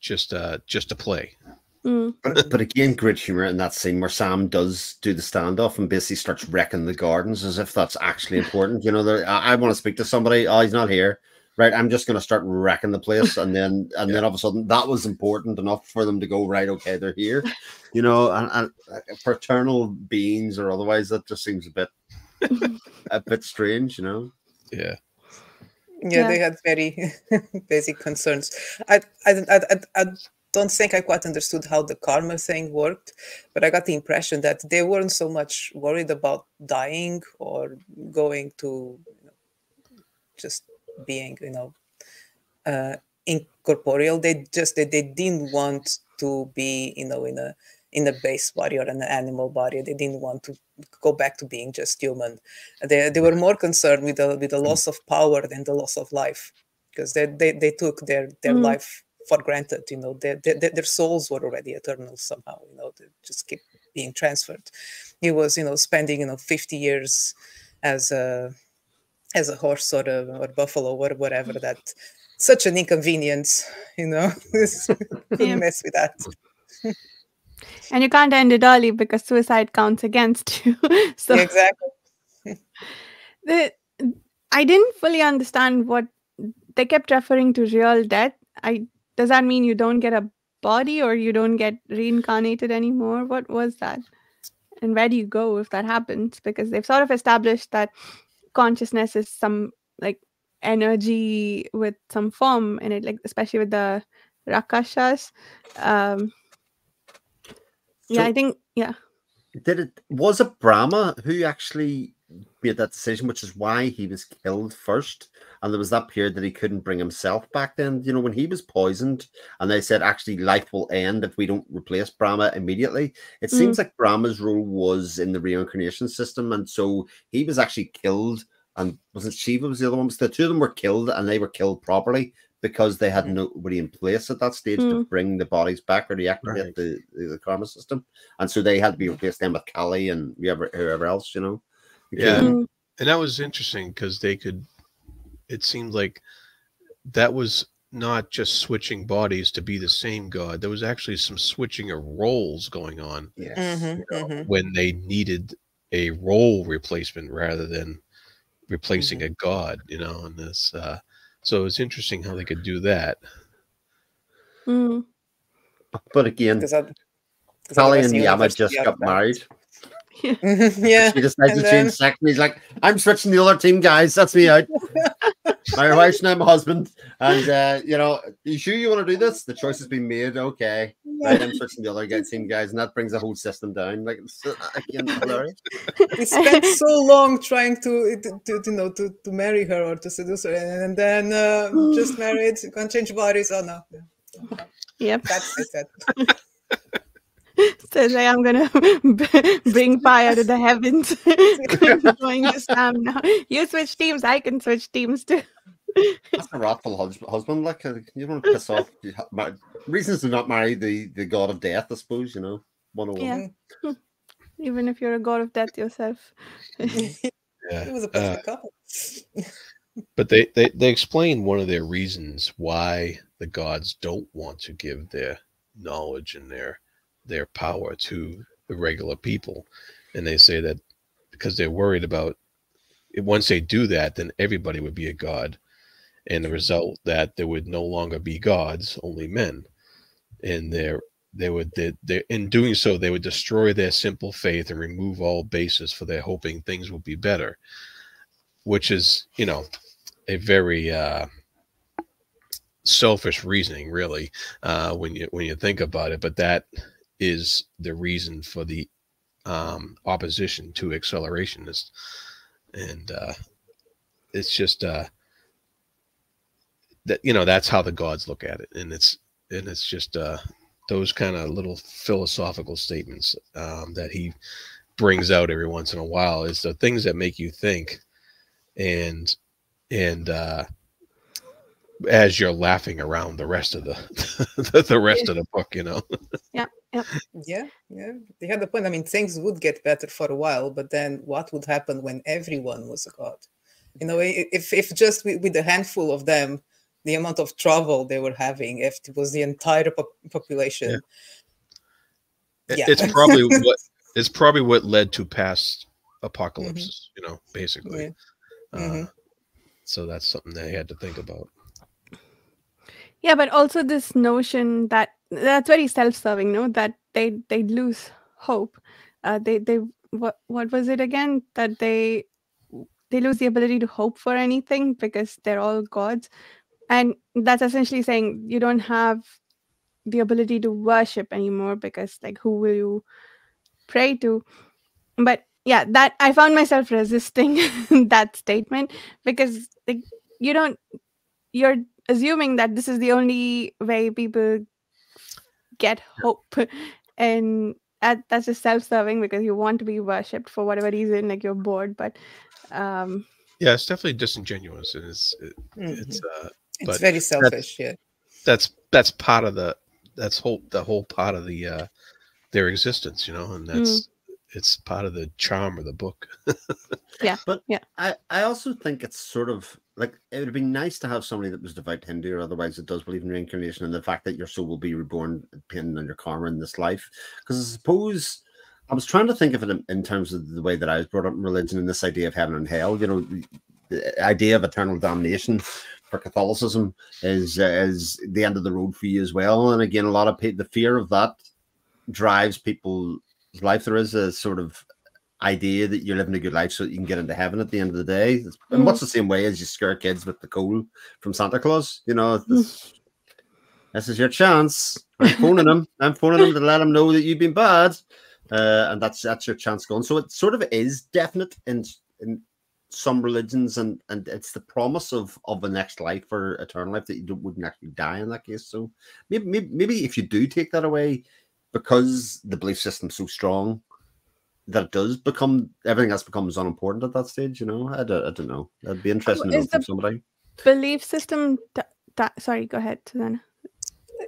just uh, just to play. Mm. But, but again, great humor in that scene where Sam does do the standoff and basically starts wrecking the gardens as if that's actually <laughs> important. You know, I, I want to speak to somebody. Oh, he's not here. Right, I'm just going to start wrecking the place, and then <laughs> and then all of a sudden that was important enough for them to go right. Okay, they're here. You know, and, and uh, fraternal beings or otherwise, that just seems a bit <laughs> a bit strange. You know. Yeah. yeah, they had very basic concerns. I, I, I, I, I don't think I quite understood how the karma thing worked, but I got the impression that they weren't so much worried about dying or going to you know, just being, you know, uh, incorporeal. They just they, they didn't want to be, you know, in a in a base body or an animal body. They didn't want to go back to being just human. They, they were more concerned with the with the loss of power than the loss of life, because they, they, they took their their Mm. life for granted. You know, their, their their souls were already eternal somehow. You know, they just keep being transferred. He was, you know, spending you know fifty years as a as a horse or a or buffalo or whatever. That such an inconvenience. You know, <laughs> couldn't Yeah. mess with that. <laughs> And you can't end it early because suicide counts against you. <laughs> so exactly. the I didn't fully understand what they kept referring to real death. I does that mean you don't get a body or you don't get reincarnated anymore? What was that? And where do you go if that happens? Because they've sort of established that consciousness is some like energy with some form in it, like especially with the rakashas. Um, yeah, I think yeah. Did it was a Brahma who actually made that decision, which is why he was killed first? And there was that period that he couldn't bring himself back then. You know, when he was poisoned, and they said actually life will end if we don't replace Brahma immediately. It Mm. seems like Brahma's role was in the reincarnation system, and so he was actually killed. And wasn't Shiva was the other one? The two of them were killed, and they were killed properly because they had Mm. nobody in place at that stage to bring the bodies back or deactivate Right. the, the, the karma system and so they had to be replaced then with Kali and whoever whoever else, you know. Yeah. Because- Mm, and that was interesting because they could it seemed like that was not just switching bodies to be the same god there was actually some switching of roles going on Yes. Mhm, you know, mhm. when they needed a role replacement rather than replacing a god you know and this uh so it's interesting how they could do that mm. But again, Because oth- 'cause Kali and the Yama just got out of balance. married. Mhm, <laughs> <laughs> yeah. She decides and to change sex, and he's like, "I'm switching the other team, guys. That's me out. <laughs> my wife's now my husband, and uh, you know, you sure you want to do this? The choice has been made. Okay, right. I'm switching the other guy team, guys, and that brings the whole system down. Like, it's, again, hilarious. we spent so long trying to, to, to you know to, to marry her or to seduce her and, and then uh, just <gasps> married can't change bodies oh no Yep. that's it that. <laughs> Says I'm gonna <laughs> bring fire to the heavens. <laughs> Going to now. You switch teams, I can switch teams too. That's a wrathful hus- husband. Like, uh, you want to piss off My, reasons to not marry the the god of death, I suppose. You know, one of Yeah. Even if you're a god of death yourself. it yeah was a uh, couple but they, they they explain one of their reasons why the gods don't want to give their knowledge and their their power to the regular people and they say that because they're worried about once they do that then everybody would be a god and the result that there would no longer be gods only men. And they're they would they, they in doing so they would destroy their simple faith and remove all basis for their hoping things will be better which is you know a very uh selfish reasoning really uh when you when you think about it. But that is the reason for the um opposition to accelerationists. And uh it's just uh that you know that's how the gods look at it. And it's and it's just uh those kind of little philosophical statements um that he brings out every once in a while is the things that make you think and and uh as you're laughing around the rest of the <laughs> the rest of the book you know? Yeah yeah yeah, yeah. they had the point. I mean things would get better for a while but then what would happen when everyone was a god? You know if if just with, with a handful of them the amount of trouble they were having if it was the entire pop- population. It- Yeah. it's probably <laughs> what it's probably what led to past apocalypses you know basically. Yeah. uh, Mhm. so that's something they had to think about Yeah, but also this notion that that's very self-serving, no? That they they lose hope. Uh, they they what what was it again? That they they lose the ability to hope for anything because they're all gods, and that's essentially saying you don't have the ability to worship anymore because like who will you pray to? But yeah, that I found myself resisting <laughs> that statement because like you don't you're assuming that this is the only way people get hope <laughs> and that, that's just self-serving because you want to be worshipped for whatever reason like you're bored but um yeah it's definitely disingenuous and it's it, Mhm. it's uh it's very selfish yeah that's that's part of the that's whole the whole part of the uh their existence you know and that's it's part of the charm of the book <laughs> yeah. But Yeah. I, I also think it's sort of like it would be nice to have somebody that was devout Hindu or otherwise that does believe in reincarnation and the fact that your soul will be reborn depending on your karma in this life. Because I suppose I was trying to think of it in, terms of the way that I was brought up in religion and this idea of heaven and hell. You know, the, idea of eternal damnation for Catholicism is is the end of the road for you as well. And again, a lot of the fear of that drives people's life. There is a sort of idea that you're living a good life so you can get into heaven at the end of the day. It's in Mm. much the same way as you scare kids with the coal from Santa Claus. You know, Mm. this, this is your chance. I'm phoning them. <laughs> I'm phoning them to let them know that you've been bad, uh, and that's that's your chance gone. So it sort of is definite in in some religions, and and it's the promise of of the next life or eternal life that you don't, wouldn't actually die in that case. So maybe, maybe maybe if you do take that away, because the belief system's so strong that it does become everything else becomes unimportant at that stage. You know, I don't, I don't know. That'd be interesting to know is from the- somebody. Belief system. That, th- sorry, go ahead, Susanna.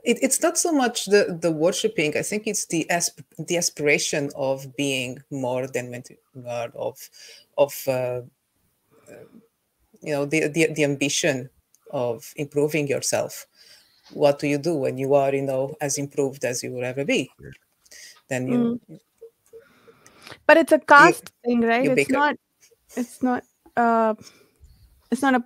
it, it's not so much the the worshiping i think it's the asp- the aspiration of being more than what you are of of uh, uh, you know the, the the ambition of improving yourself what do you do when you are you know as improved as you will ever be then you But it's a caste thing, right? It's bigger. not. It's not. Uh, it's not a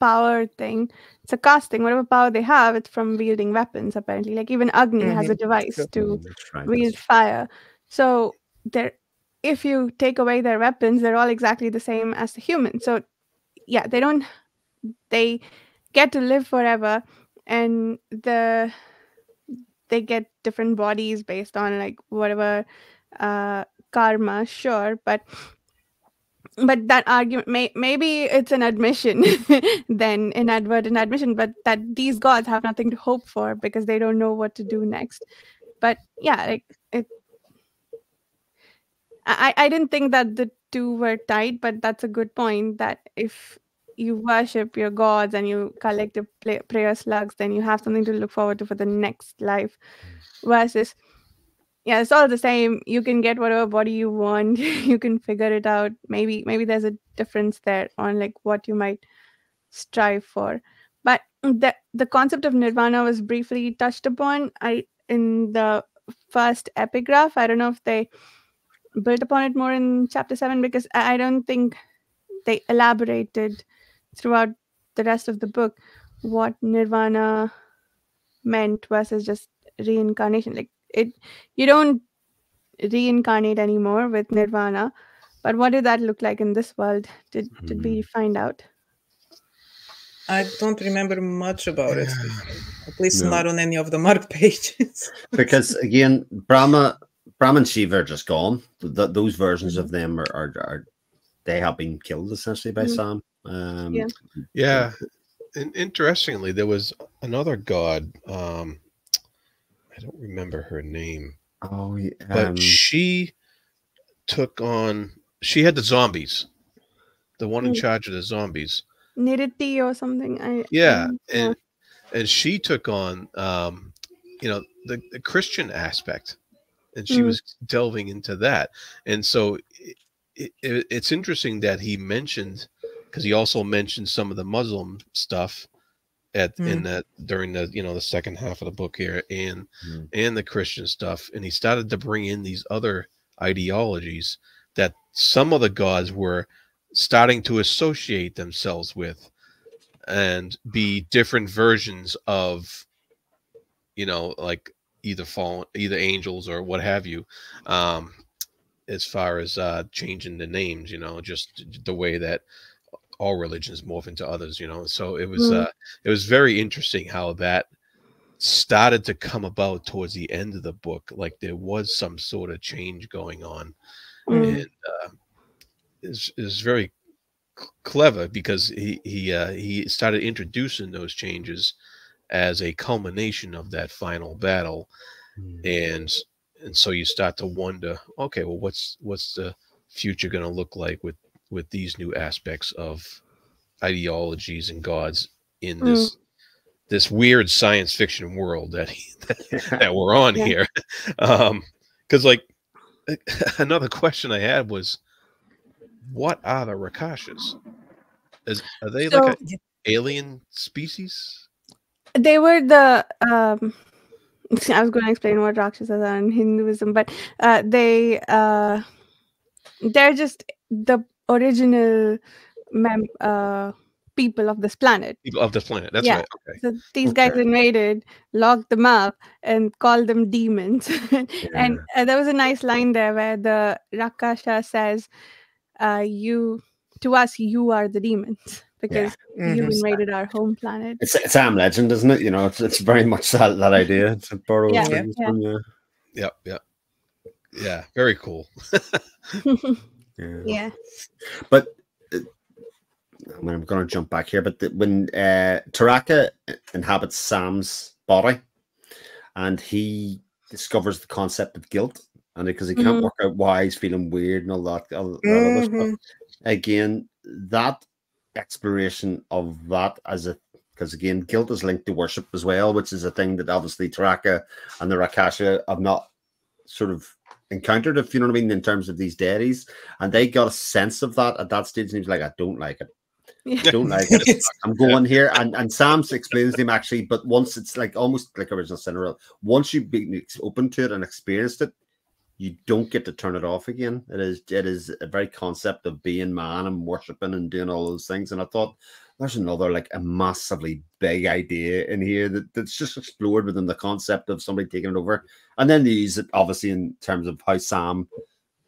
power thing. It's a caste thing. Whatever power they have, it's from wielding weapons. Apparently, like even Agni has a Mhm, device true. to Mm, right. wield fire. So they're if you take away their weapons, they're all exactly the same as the human. So yeah, they don't they get to live forever and the they get different bodies based on like whatever uh karma, sure, but but that argument may maybe it's an admission <laughs> then inadvertent admission but that these gods have nothing to hope for because they don't know what to do next. But yeah like it i i didn't think that the two were tied but that's a good point that if you worship your gods and you collect the prayer slugs then you have something to look forward to for the next life versus yeah it's all the same. You can get whatever body you want. <laughs> You can figure it out. Maybe maybe there's a difference there on like what you might strive for. But the the concept of nirvana was briefly touched upon i in the first epigraph. I don't know if they built upon it more in chapter 7 because i I don't think they elaborated throughout the rest of the book what nirvana meant versus just reincarnation. Like it you don't reincarnate anymore with nirvana but what did that look like in this world did did we find out i don't remember much about it Yeah. at least No. not on any of the marked <laughs> pages because again, Brahma, Brahma and Shiva are just gone. Th- th- those versions of them are, are, are they have been killed essentially by Mhm. Sam. Um, Yeah. Yeah. And interestingly, there was another god. Um, I don't remember her name, Oh, yeah, but um, she took on. She had the zombies, the one in Mm. charge of the zombies. Nirriti or something i Yeah, um, and and she took on, um, you know, the, the Christian aspect, and she Mm. was delving into that. And so it, it, it's interesting that he mentioned because he also mentioned some of the Muslim stuff at in that during the you know the second half of the book here and Mm. and the Christian stuff, and he started to bring in these other ideologies that some of the gods were starting to associate themselves with and be different versions of you know like either fallen either angels or what have you um as far as uh changing the names you know just the way that all religions morph into others you know so it was Mm. uh it was very interesting how that started to come about towards the end of the book like there was some sort of change going on Mm. and uh, is is very clever because he he uh, he started introducing those changes as a culmination of that final battle, mm, and and so you start to wonder, okay, well, what's what's the future going to look like with with these new aspects of ideologies and gods in Mm. this this weird science fiction world that he, <laughs> that we're <laughs> on Yeah. here um because like <laughs> another question i had was what are the rakashas is are they like So- an alien species they were the um i was going to explain what rakshasas are in hinduism but uh they uh they're just the original mem- uh people of this planet. People of this planet. That's Yeah. right. Okay. So these guys invaded, locked them up, and called them demons. <laughs> and uh, there was a nice line there where the Rakasha says, uh, "You, to us, you are the demons <laughs> because you Mhm. invaded our home planet." It's it's Am Legend, isn't it? You know, it's, it's very much that, that idea. It's a borrowed Yeah, things yeah. from, yeah. Yep. Yep. Yeah. Very cool. <laughs> yeah. yeah. But uh, I mean, I'm going to jump back here. But the, when uh, Taraka inhabits Sam's body, and he discovers the concept of guilt, and because he can't Mhm. work out why he's feeling weird and all that, all other stuff. Mhm. Again, that exploration of that as a because again, guilt is linked to worship as well, which is a thing that obviously Taraka and the Rakasha have not sort of encountered, if you know what I mean, in terms of these deities. And they got a sense of that at that stage, and he was like, I don't like it. Yeah. Don't like <laughs> it. I'm going here. And and Sam explains to him actually, but once it's like almost like original Cinderella, once you've been open to it and experienced it, you don't get to turn it off again. It is it is a very concept of being man and worshiping and doing all those things. And I thought there's another like a massively big idea in here that, that's just explored within the concept of somebody taking it over. And then they use it obviously in terms of how Sam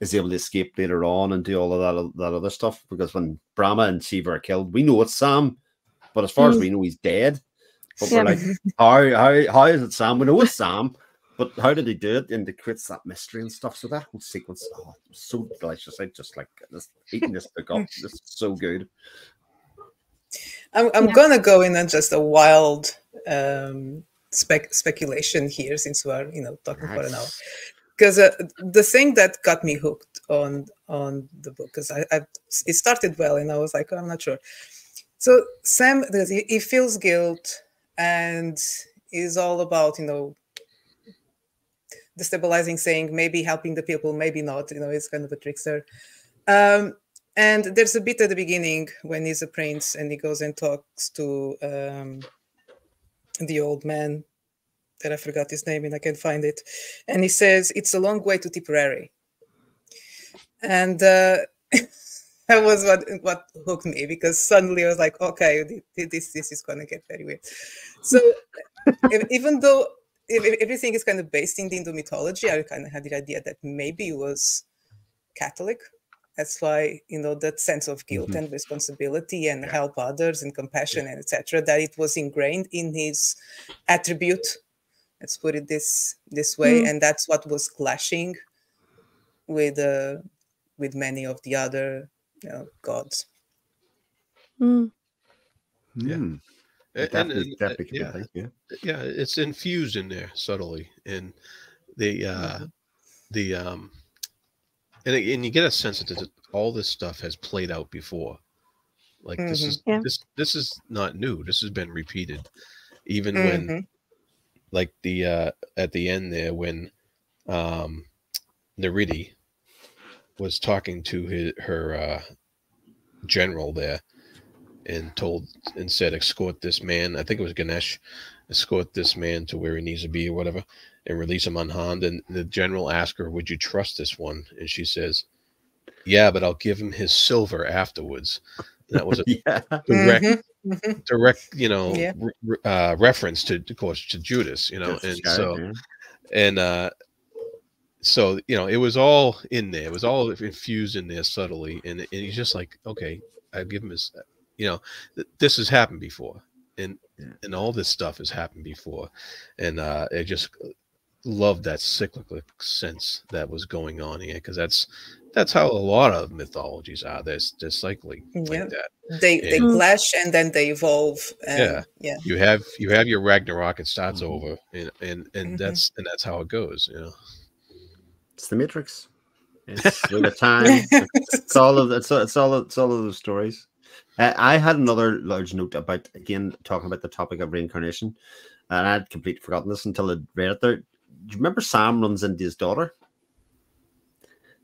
is able to escape later on and do all of that, that other stuff. Because when Brahma and Shiva are killed, we know it's Sam, but as far as Mm. we know, he's dead. But Yeah. we're like, how, how, how is it Sam? We know it's Sam, but how did he do it? And it creates that mystery and stuff. So that whole sequence, oh, so delicious. I just like this, eating this book up. <laughs> This is so good. I'm, I'm Yeah. gonna go in on just a wild um, spec- speculation here, since we're you know talking for an hour. Because uh, the thing that got me hooked on on the book, because I, I it started well, and I was like, oh, I'm not sure. So Sam, he, he feels guilt, and is all about you know destabilizing, saying maybe helping the people, maybe not. You know, it's kind of a trickster. Um, and there's a bit at the beginning when he's a prince and he goes and talks to um, the old man that I forgot his name and I can't find it. And he says, It's a long way to Tipperary. And uh, <laughs> that was what, what hooked me because suddenly I was like, Okay, thi- thi- this, this is going to get very weird. So <laughs> even though everything is kind of based in the Hindu mythology, I kind of had the idea that maybe it was Catholic that's why you know that sense of guilt Mhm. and responsibility and help others and compassion and etc that it was ingrained in his attribute let's put it this this way Mm. and that's what was clashing with uh, with many of the other you know, gods Mm. Yeah. Mm, A- and- definitely, and, uh, be yeah, a yeah. yeah, it's infused in there subtly, and the uh, the um, and and you get a sense that all this stuff has played out before. Like this Mhm. is Yeah. this this is not new. This has been repeated, even when Mhm. like the uh at the end there when um Nirriti was talking to his her uh general there and told and said escort this man i think it was ganesh escort this man to where he needs to be or whatever and release him unharmed and the general asked her would you trust this one and she says yeah but i'll give him his silver afterwards And that was <laughs> a yeah. direct Mhm. Mhm. direct you know Yeah. re- re- uh reference to of course to judas you know Just and scared, so yeah. and uh so you know it was all in there it was all infused in there subtly and, and he's just like okay i give him his you know th- this has happened before and Yeah. and all this stuff has happened before and uh i just love that cyclical sense that was going on here because that's that's how a lot of mythologies are they're, they're cycling Yeah. like that they they clash and then they evolve and Yeah. yeah you have you have your ragnarok it starts Mhm. over and and and Mhm. that's and that's how it goes you know It's the Matrix. It's <laughs> Wheel of Time. It's all of it's all, it's all it's all of those stories. Uh, I had another large note about again talking about the topic of reincarnation, and I'd completely forgotten this until I read it there. Do you remember Sam runs into his daughter?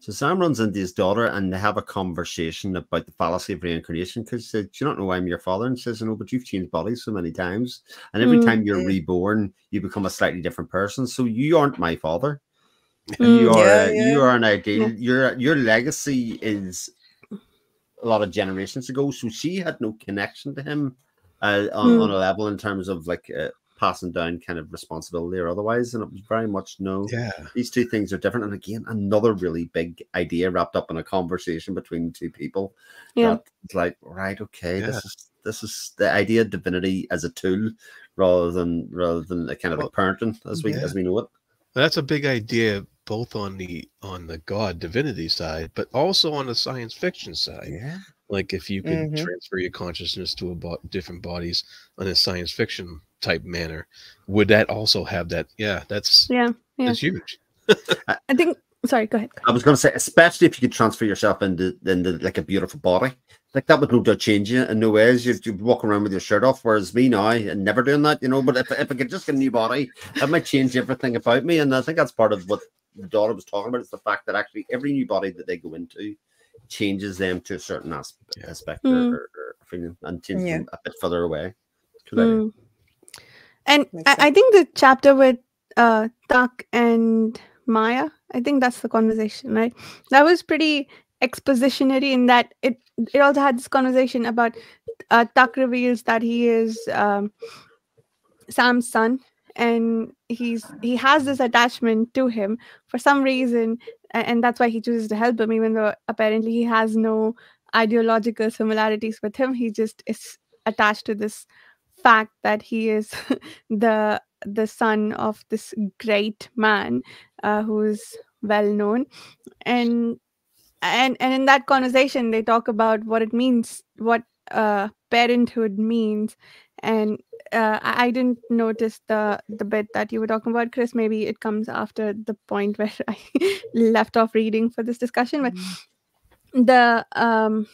So Sam runs into his daughter, and they have a conversation about the fallacy of reincarnation. Because she said, "Do you not know I'm your father?" And she says, "No, but you've changed bodies so many times, and every Mm. time you're Mm. reborn, you become a slightly different person. So you aren't my father." Mm. you are Yeah, a- yeah. you are an ideal Yeah. your your legacy is a lot of generations ago, so she had no connection to him uh, on, Mm. on a level in terms of like uh, passing down kind of responsibility or otherwise, and it was very much no. Yeah. These two things are different, and again, another really big idea wrapped up in a conversation between two people. Yeah. it's like right, okay, Yeah. this is this is the idea of divinity as a tool rather than rather than a kind of like parenting as we yeah. as we know it. That's a big idea, both on the on the god divinity side, but also on the science fiction side. Yeah. Like if you could Mhm. transfer your consciousness to a bo- different bodies on a science fiction type manner, would that also have that? Yeah, that's Yeah. Yeah. that's huge. <laughs> I think. Sorry. Go ahead. I was going to say, especially if you could transfer yourself into into like a beautiful body, like that would no doubt change you in no ways. You'd, you'd walk around with your shirt off, whereas me now, and never doing that, you know. But if, if I could just get a new body, that might change everything about me. And I think that's part of what the daughter was talking about. It's the fact that actually every new body that they go into changes them to a certain aspect, Yeah. aspect Mm. or, or, or feeling, and changes Yeah. them a bit further away. Mm. And I, I think the chapter with uh Tak and Maya, I think that's the conversation, right? That was pretty expositionary in that it it also had this conversation about uh Tak reveals that he is um Sam's son and he's he has this attachment to him for some reason and that's why he chooses to help him even though apparently he has no ideological similarities with him he just is attached to this fact that he is <laughs> the the son of this great man uh, who's well known and and and in that conversation they talk about what it means what uh parenthood means and uh, I I didn't notice the the bit that you were talking about, Chris. Maybe it comes after the point <laughs> where I left off reading for this discussion. But the um,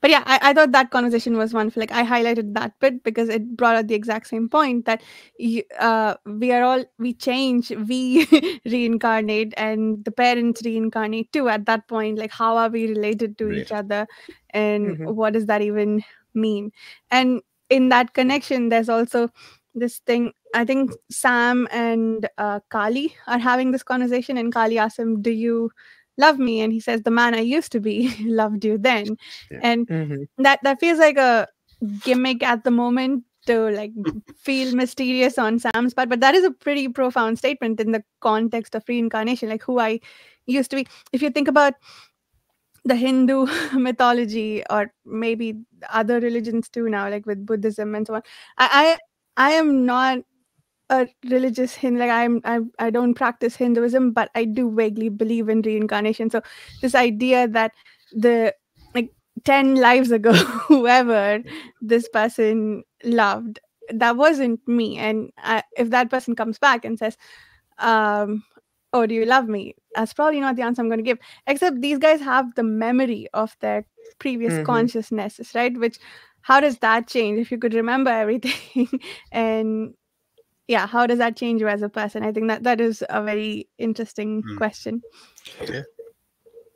but yeah, I, I thought that conversation was wonderful. Like I highlighted that bit because it brought out the exact same point that you, uh, we are all we change, we <laughs> reincarnate, and the parents reincarnate too. At that point, like how are we related to each other, and Mhm. what does that even mean? And in that connection, there's also this thing. I think Sam and uh, Kali are having this conversation, and Kali asks him, "Do you love me?" And he says, "The man I used to be <laughs> loved you then." Yeah. And Mhm. that that feels like a gimmick at the moment to like feel mysterious on Sam's part, but that is a pretty profound statement in the context of reincarnation, like who I used to be. If you think about the Hindu <laughs> mythology or maybe other religions too now, like with Buddhism and so on, I I, I am not a religious Hindu. Like I'm I I don't practice Hinduism, but I do vaguely believe in reincarnation. So this idea that the like 10 lives ago <laughs> whoever this person loved that wasn't me and I, if that person comes back and says um oh do you love me that's probably not the answer i'm going to give except these guys have the memory of their previous Mhm. consciousnesses right which how does that change if you could remember everything <laughs> and yeah how does that change you as a person i think that that is a very interesting Hmm. question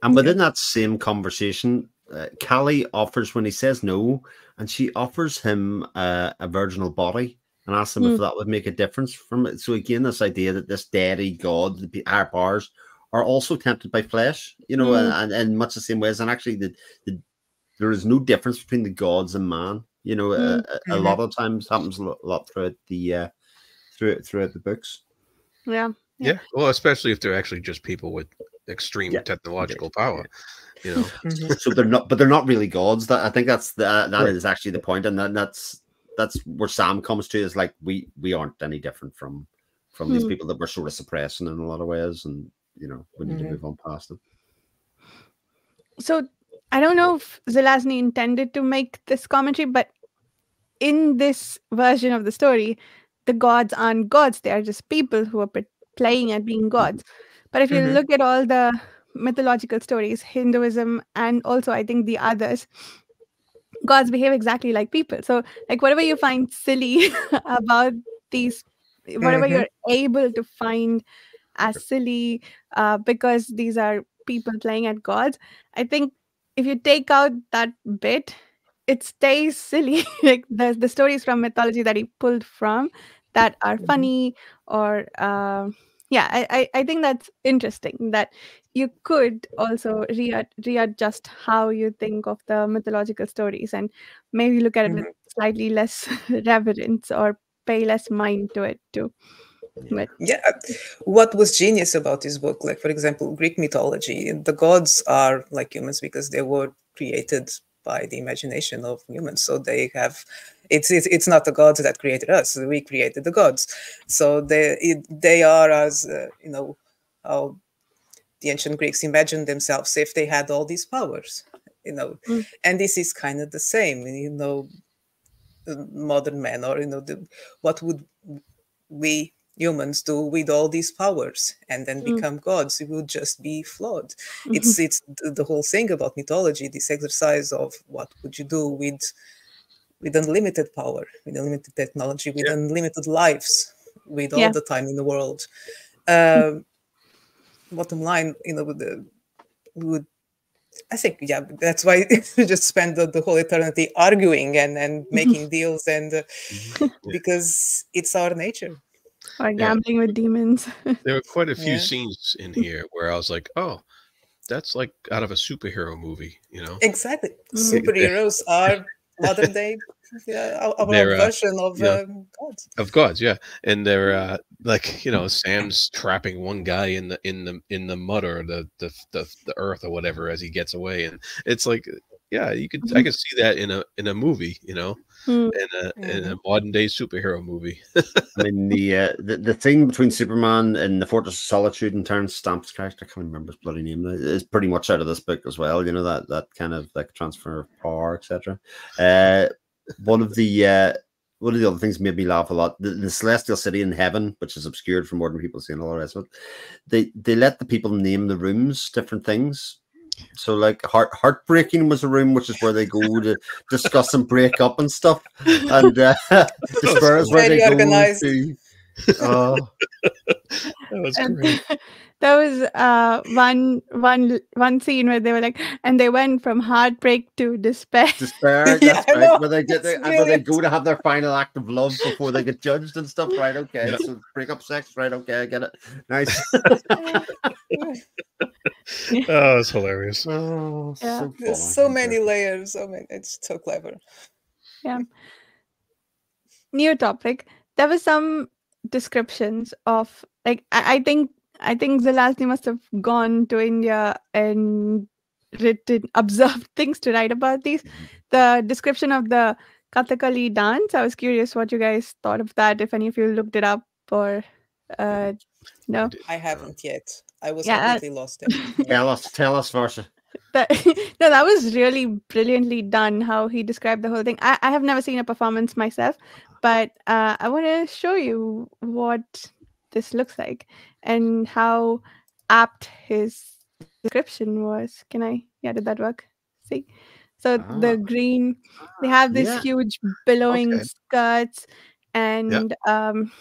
And within that same conversation, uh, Kali offers when he says no, and she offers him uh, a virginal body and asks him if Mm. that would make a difference from it. So again, this idea that this deity god, the p- higher powers, are also tempted by flesh, you know, Mm. and, and in much the same ways. And actually, the, the there is no difference between the gods and man. You know, Mm. a, a, a lot of times happens a lo- lot throughout the uh, through throughout the books. yeah Yeah. Well, especially if they're actually just people with extreme Yeah. technological power. You know. <laughs> So they're not but they're not really gods that i think that's the that is Right. actually the point and that, that's that's where sam comes to is like we we aren't any different from from these Hmm. people that we're sort of suppressing in a lot of ways and you know we need Mhm. to move on past them so I don't know if Zelazny intended to make this commentary, but in this version of the story, the gods aren't gods; they are just people who are playing at being gods. But if you Mhm. look at all the mythological stories, Hinduism, and also I think the others, gods behave exactly like people. So, like whatever you find silly <laughs> about these, whatever Mhm. you're able to find as silly, uh, because these are people playing at gods, I think if you take out that bit, it stays silly. <laughs> like the the stories from mythology that he pulled from that are Mhm. funny or uh, yeah I, I i think that's interesting that you could also re- readjust how you think of the mythological stories and maybe look at it with slightly less <laughs> reverence or pay less mind to it too but Yeah, uh, what was genius about this book, like for example, Greek mythology, the gods are like humans because they were created by the imagination of humans. So they have, it's it's, it's not the gods that created us; we created the gods. So they it, they are as uh, you know how the ancient Greeks imagined themselves if they had all these powers, you know. Mm. And this is kind of the same, you know, modern man or you know the, what would we humans do with all these powers and then Mm. become gods it would just be flawed Mhm. it's it's the, the whole thing about mythology this exercise of what would you do with with unlimited power with unlimited technology with unlimited lives with all Yeah. the time in the world um bottom line you know with the we would I think yeah, that's why <laughs> we just spend the, the whole eternity arguing and and <laughs> making deals and uh, Yeah. because it's our nature. or gambling with demons <laughs> There were quite a few Yeah. scenes in here where I was like, oh, that's like out of a superhero movie, you know? Exactly, Mm. superheroes are modern day yeah, our, uh, version of yeah. um, gods. Of God, yeah. And they're uh like, you know, <clears throat> Sam's trapping one guy in the in the in the mud or the the the, the earth or whatever as he gets away. And it's like yeah, you could I Mhm. could see that in a in a movie, you know, Mm. in a in a modern day superhero movie. <laughs> I mean the, uh, the the thing between Superman and the Fortress of Solitude and Terence Stamp's character, I can't remember his bloody name, is pretty much out of this book as well. You know that that kind of like transfer of power, etc. Uh, one of the uh, one of the other things made me laugh a lot. The, the Celestial City in Heaven, which is obscured from modern people seeing all the rest of it. They they let the people name the rooms different things. So like heart heartbreaking was a room which is where they go to discuss and break up and stuff, and uh, <laughs> despair is where Very they go organized. to. Oh, <laughs> That was And great. <laughs> there was uh one one one scene where they were like and they went from heartbreak to despair <laughs> despair. Yeah, That's I right. know. Where they get That's there, and where they go to have their final act of love before they get judged and stuff. Right? Okay. Yeah. So break up sex. Right? Okay. I get it. Nice. <laughs> <laughs> Oh, it's hilarious. oh, Yeah. so There's so many layers. So many. It's so clever. Yeah. New topic there were some descriptions of like I, I think i think zelazny must have gone to india and written <laughs> observed things to write about these the description of the kathakali dance i was curious what you guys thought of that if any of you looked it up or uh no I haven't yet. I was Yeah, uh, completely lost. There. <laughs> Tell us. Tell us, Varsha. that <laughs> no that was really brilliantly done how he described the whole thing i, I have never seen a performance myself but uh, i want to show you what this looks like and how apt his description was can i yeah did that work see so Ah. the green they have this Yeah. huge billowing Okay. skirts and um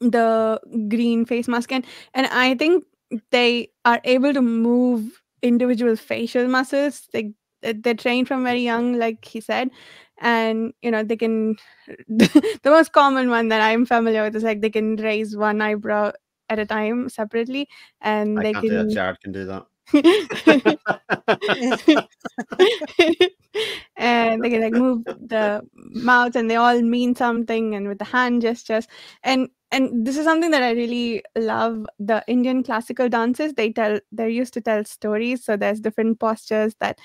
the green face mask and and i think they are able to move individual facial muscles they they're trained from very young like he said and you know they can <laughs> the most common one that i'm familiar with is like they can raise one eyebrow at a time separately and I they can't do that. can Jared can do that. <laughs> and they can like move the mouth and they all mean something and with the hand gestures and and this is something that i really love the indian classical dances they tell they're used to tell stories so there's different postures that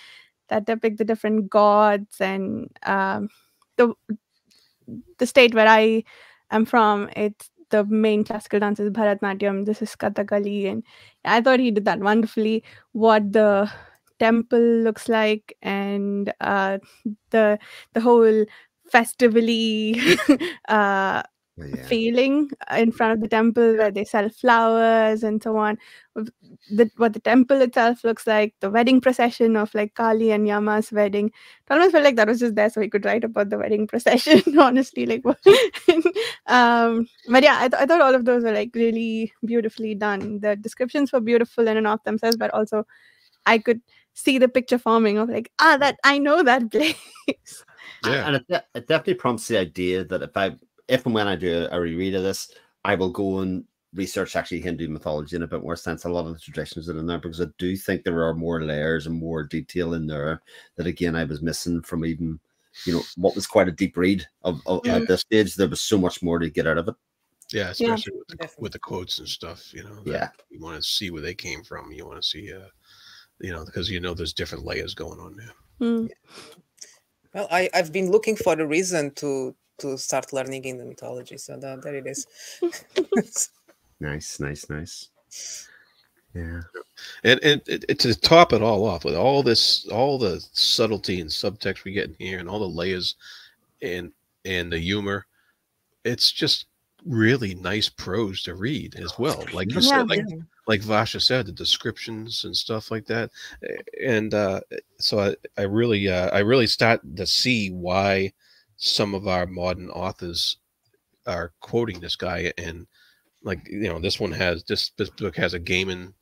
that depict the different gods and um the the state where i am from it's the main classical dance is bharatnatyam this is kathakali and i thought he did that wonderfully. What the temple looks like and uh the the whole festively <laughs> uh yeah. feeling in front of the temple where they sell flowers and so on the, what the temple itself looks like the wedding procession of like kali and yama's wedding it almost felt like that was just there so he could write about the wedding procession <laughs> honestly like <laughs> um but yeah I, th- I thought all of those were like really beautifully done the descriptions were beautiful in and of themselves but also i could see the picture forming of like ah that i know that <laughs> place Yeah. And it, de- it definitely prompts the idea that if I, if and when I do a reread of this, I will go and research actually Hindu mythology in a bit more sense. A lot of the traditions that are in there because I do think there are more layers and more detail in there that again I was missing from even you know what was quite a deep read of, of Yeah. at this stage. There was so much more to get out of it. Yeah, especially with, the, with the quotes and stuff. You know, Yeah. you want to see where they came from. You want to see, uh, you know, because you know there's different layers going on there. Mm. Well, I, I've been looking for a reason to to start learning in the mythology, so that, there it is. <laughs> Nice, nice, nice. Yeah. And and it, it, to top it all off with all this, all the subtlety and subtext we get in here, and all the layers, and and the humor, it's just really nice prose to read as well. Like you Yeah. said, like like Varsha said, the descriptions and stuff like that. And uh, so I, I really, uh, I really start to see why some of our modern authors are quoting this guy. And like, you know, this one has this, this book has a Gaiman,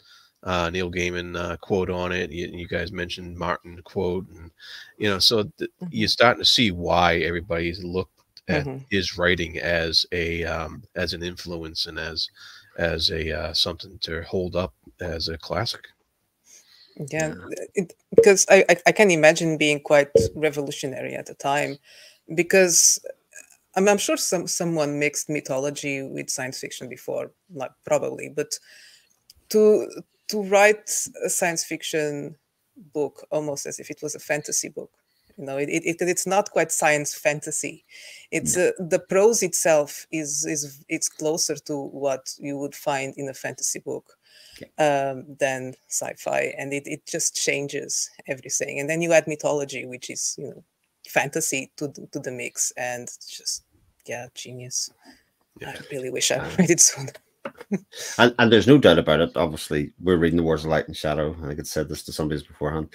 uh, Neil Gaiman uh, quote on it. You, you guys mentioned Martin quote, and you know, so th- you're starting to see why everybody's looked at Mhm. his writing as a um, as an influence and as as a uh, something to hold up as a classic. Yeah, it, because I, I I can imagine being quite revolutionary at the time, because I'm, I'm sure some someone mixed mythology with science fiction before, like probably, but to to write a science fiction book almost as if it was a fantasy book, you know, it, it, it it's not quite science fantasy. It's uh, the prose itself is is it's closer to what you would find in a fantasy book um, than sci-fi, and it, it just changes everything. And then you add mythology, which is you know fantasy to the, to the mix, and just yeah, genius. I really wish I um, <laughs> read it sooner. <laughs> And, and there's no doubt about it. Obviously, we're reading the Wars of Light and Shadow. I think I said this to somebody beforehand.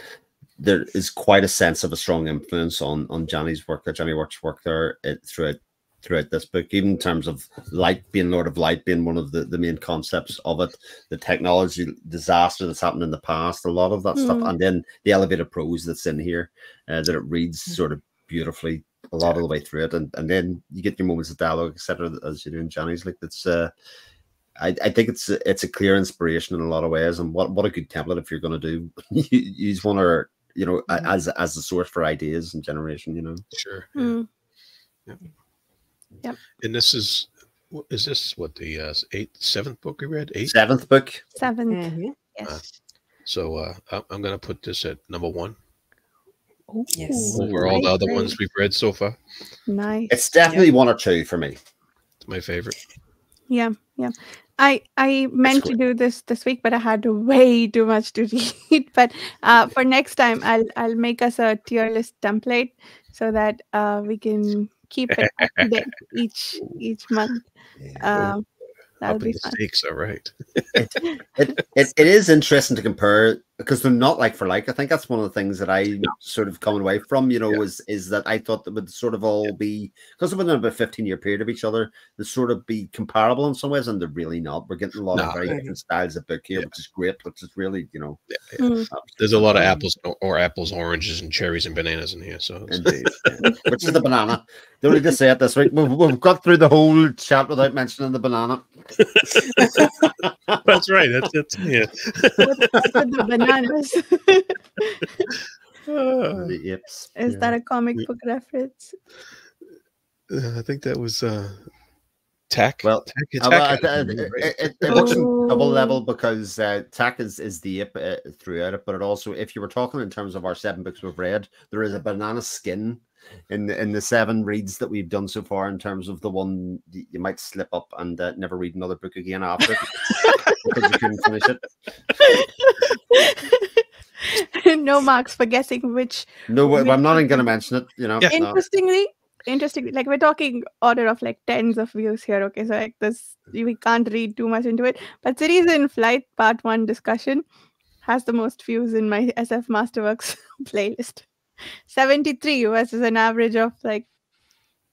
There is quite a sense of a strong influence on on Janny's work, Janny Wurts's work there it, throughout throughout this book, even in terms of light being Lord of Light being one of the, the main concepts of it, the technology disaster that's happened in the past, a lot of that stuff, Mm. and then the elevated prose that's in here uh, that it reads sort of beautifully a lot of the way through it, and and then you get your moments of dialogue, etc. As you do in Janny's, like that's. uh I, I think it's a, it's a clear inspiration in a lot of ways, and what, what a good template if you're going to do <laughs> use one or you know a- Mhm. as as a source for ideas and generation. You know, Sure. Mm. And this is is this what the uh, eighth seventh book we read Eighth seventh book. Seventh. Mhm. Yes. So uh, I- I'm gonna put this at number one Yes. Over all the other nice, ones we've read so far. Nice. It's definitely one or two for me. It's my favorite. Yeah, yeah. I I meant to do this this week, but I had way too much to <laughs> read. But uh, for next time, I'll I'll make us a tier list template so that uh, we can keep it up to date each each month. Um, that'll Up in be fun. stakes, all right. it, it, it is interesting to compare because they're not like for like. I think that's one of the things that I sort of coming away from, you know, Yeah. is is that I thought that would sort of all be because within about 15 year period of each other, they sort of be comparable in some ways, and they're really not. We're getting a lot Nah. of very different styles of book here, Yeah. which is great, which is really, you know, Mm. There's a lot of apples or, or apples, oranges, and cherries and bananas in here. So Indeed. yeah. <laughs> Which is the banana. They only just say it this week. We've, we've got through the whole chat without mentioning the banana. <laughs> that's right. That's it. Yeah. <laughs> What's what's with the bananas? Uh, The apes. Is yeah. that a comic Yeah. book reference? I think that was uh, Tak. Well, Tak, it's Uh, well, it, attitude, it, right? it, it, it works on double Oh. level because uh, Tak is, is the ape uh, throughout it, but it also, if you were talking in terms of our seven books we've read, there is a banana skin in the, in the seven reads that we've done so far. In terms of the one you might slip up and uh, never read another book again after <laughs> because you couldn't finish it. <laughs> no marks for guessing which. No, Which I'm not even going to mention it. You know, Yeah. no. Interestingly, interestingly, like we're talking order of like tens of views here. Okay, so like this, we can't read too much into it. But Cities in Flight Part One discussion has the most views in my SF Masterworks <laughs> playlist. 73 versus an average of like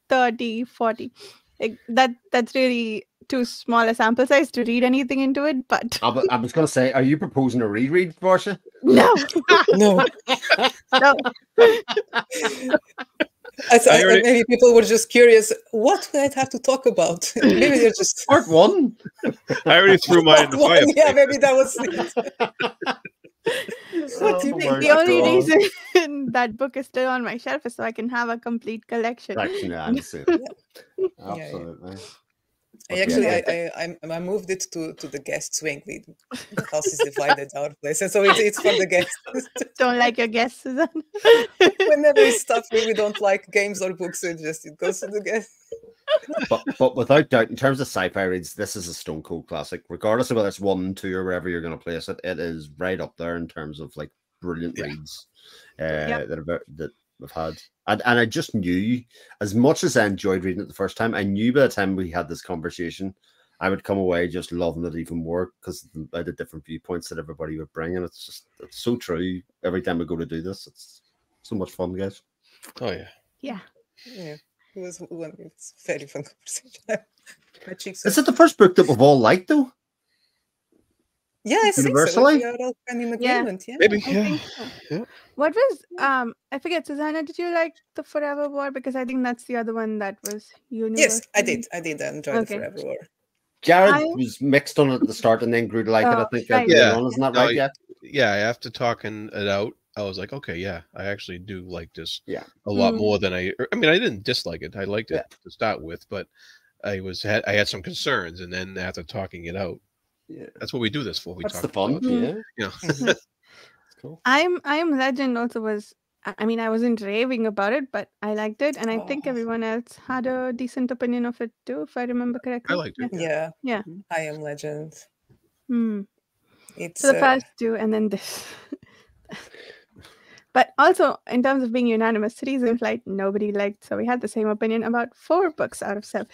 30, 40. Like that that's really too small a sample size to read anything into it, but I, was going to say, are you proposing a reread, Portia? no, <laughs> No. <laughs> no. <laughs> I thought I already- maybe people were just curious. What would I have to talk about? <laughs> maybe they're just. <laughs> Part one. I already threw mine in the <laughs> One, yeah, maybe that was it. What do you Oh think? the only God. reason that book is still on my shelf is so I can have a complete collection. Actually, yeah, I'm the same. yeah. Absolutely. I actually, I, I, I, I moved it to, to the guest wing. We, the house is divided our place, and so it, it's for the guests. <laughs> Don't like your guests, Susan. <laughs> Whenever it's stuff we, we don't like games or books, it just it goes to the guests. <laughs> but but without doubt, in terms of sci-fi reads, this is a stone cold classic. Regardless of whether it's one, two, or wherever you're going to place it, it is right up there in terms of like brilliant Yeah. reads uh, that have that we've had. And and I just knew, as much as I enjoyed reading it the first time, I knew by the time we had this conversation, I would come away just loving it even more because by the different viewpoints that everybody would bring, and it's just it's so true. Every time we go to do this, it's so much fun, guys. Oh yeah. Yeah. Yeah, it was one. It's very fun <laughs> conversation. My cheeks. Is are- it the first book that we've all liked though? Yeah, I think so. universally? We are all kind of in Yeah. Yeah. Maybe. Yeah. so. Yeah. What was um I forget, Susanna, did you like the Forever War? Because I think that's the other one that was universal. Yes, I did. I did enjoy Okay. the Forever War. Jared I- was mixed on it at the start and then grew to like it. I Oh, think. right. Yeah, Yeah. on, isn't that No, right? y- Yeah. Yeah. After talking it out, I was like, okay, yeah, I actually do like this. Yeah. A lot Mm. more than I. I mean, I didn't dislike it. I liked it Yeah. to start with, but I was had I had some concerns, and then after talking it out, Yeah. that's what we do this for. We That's talk the fun. about it, Yeah. You know. Mhm. Cool. I'm I am Legend also was I I mean I wasn't raving about it, but I liked it and I think Oh. everyone else had a decent opinion of it too, if I remember correctly. I liked it. Yeah. Yeah. I am legend. Hmm. It's So the uh, first two and then this. <laughs> but also in terms of being unanimous, Cities in Flight nobody liked, so we had the same opinion about four books out of seven.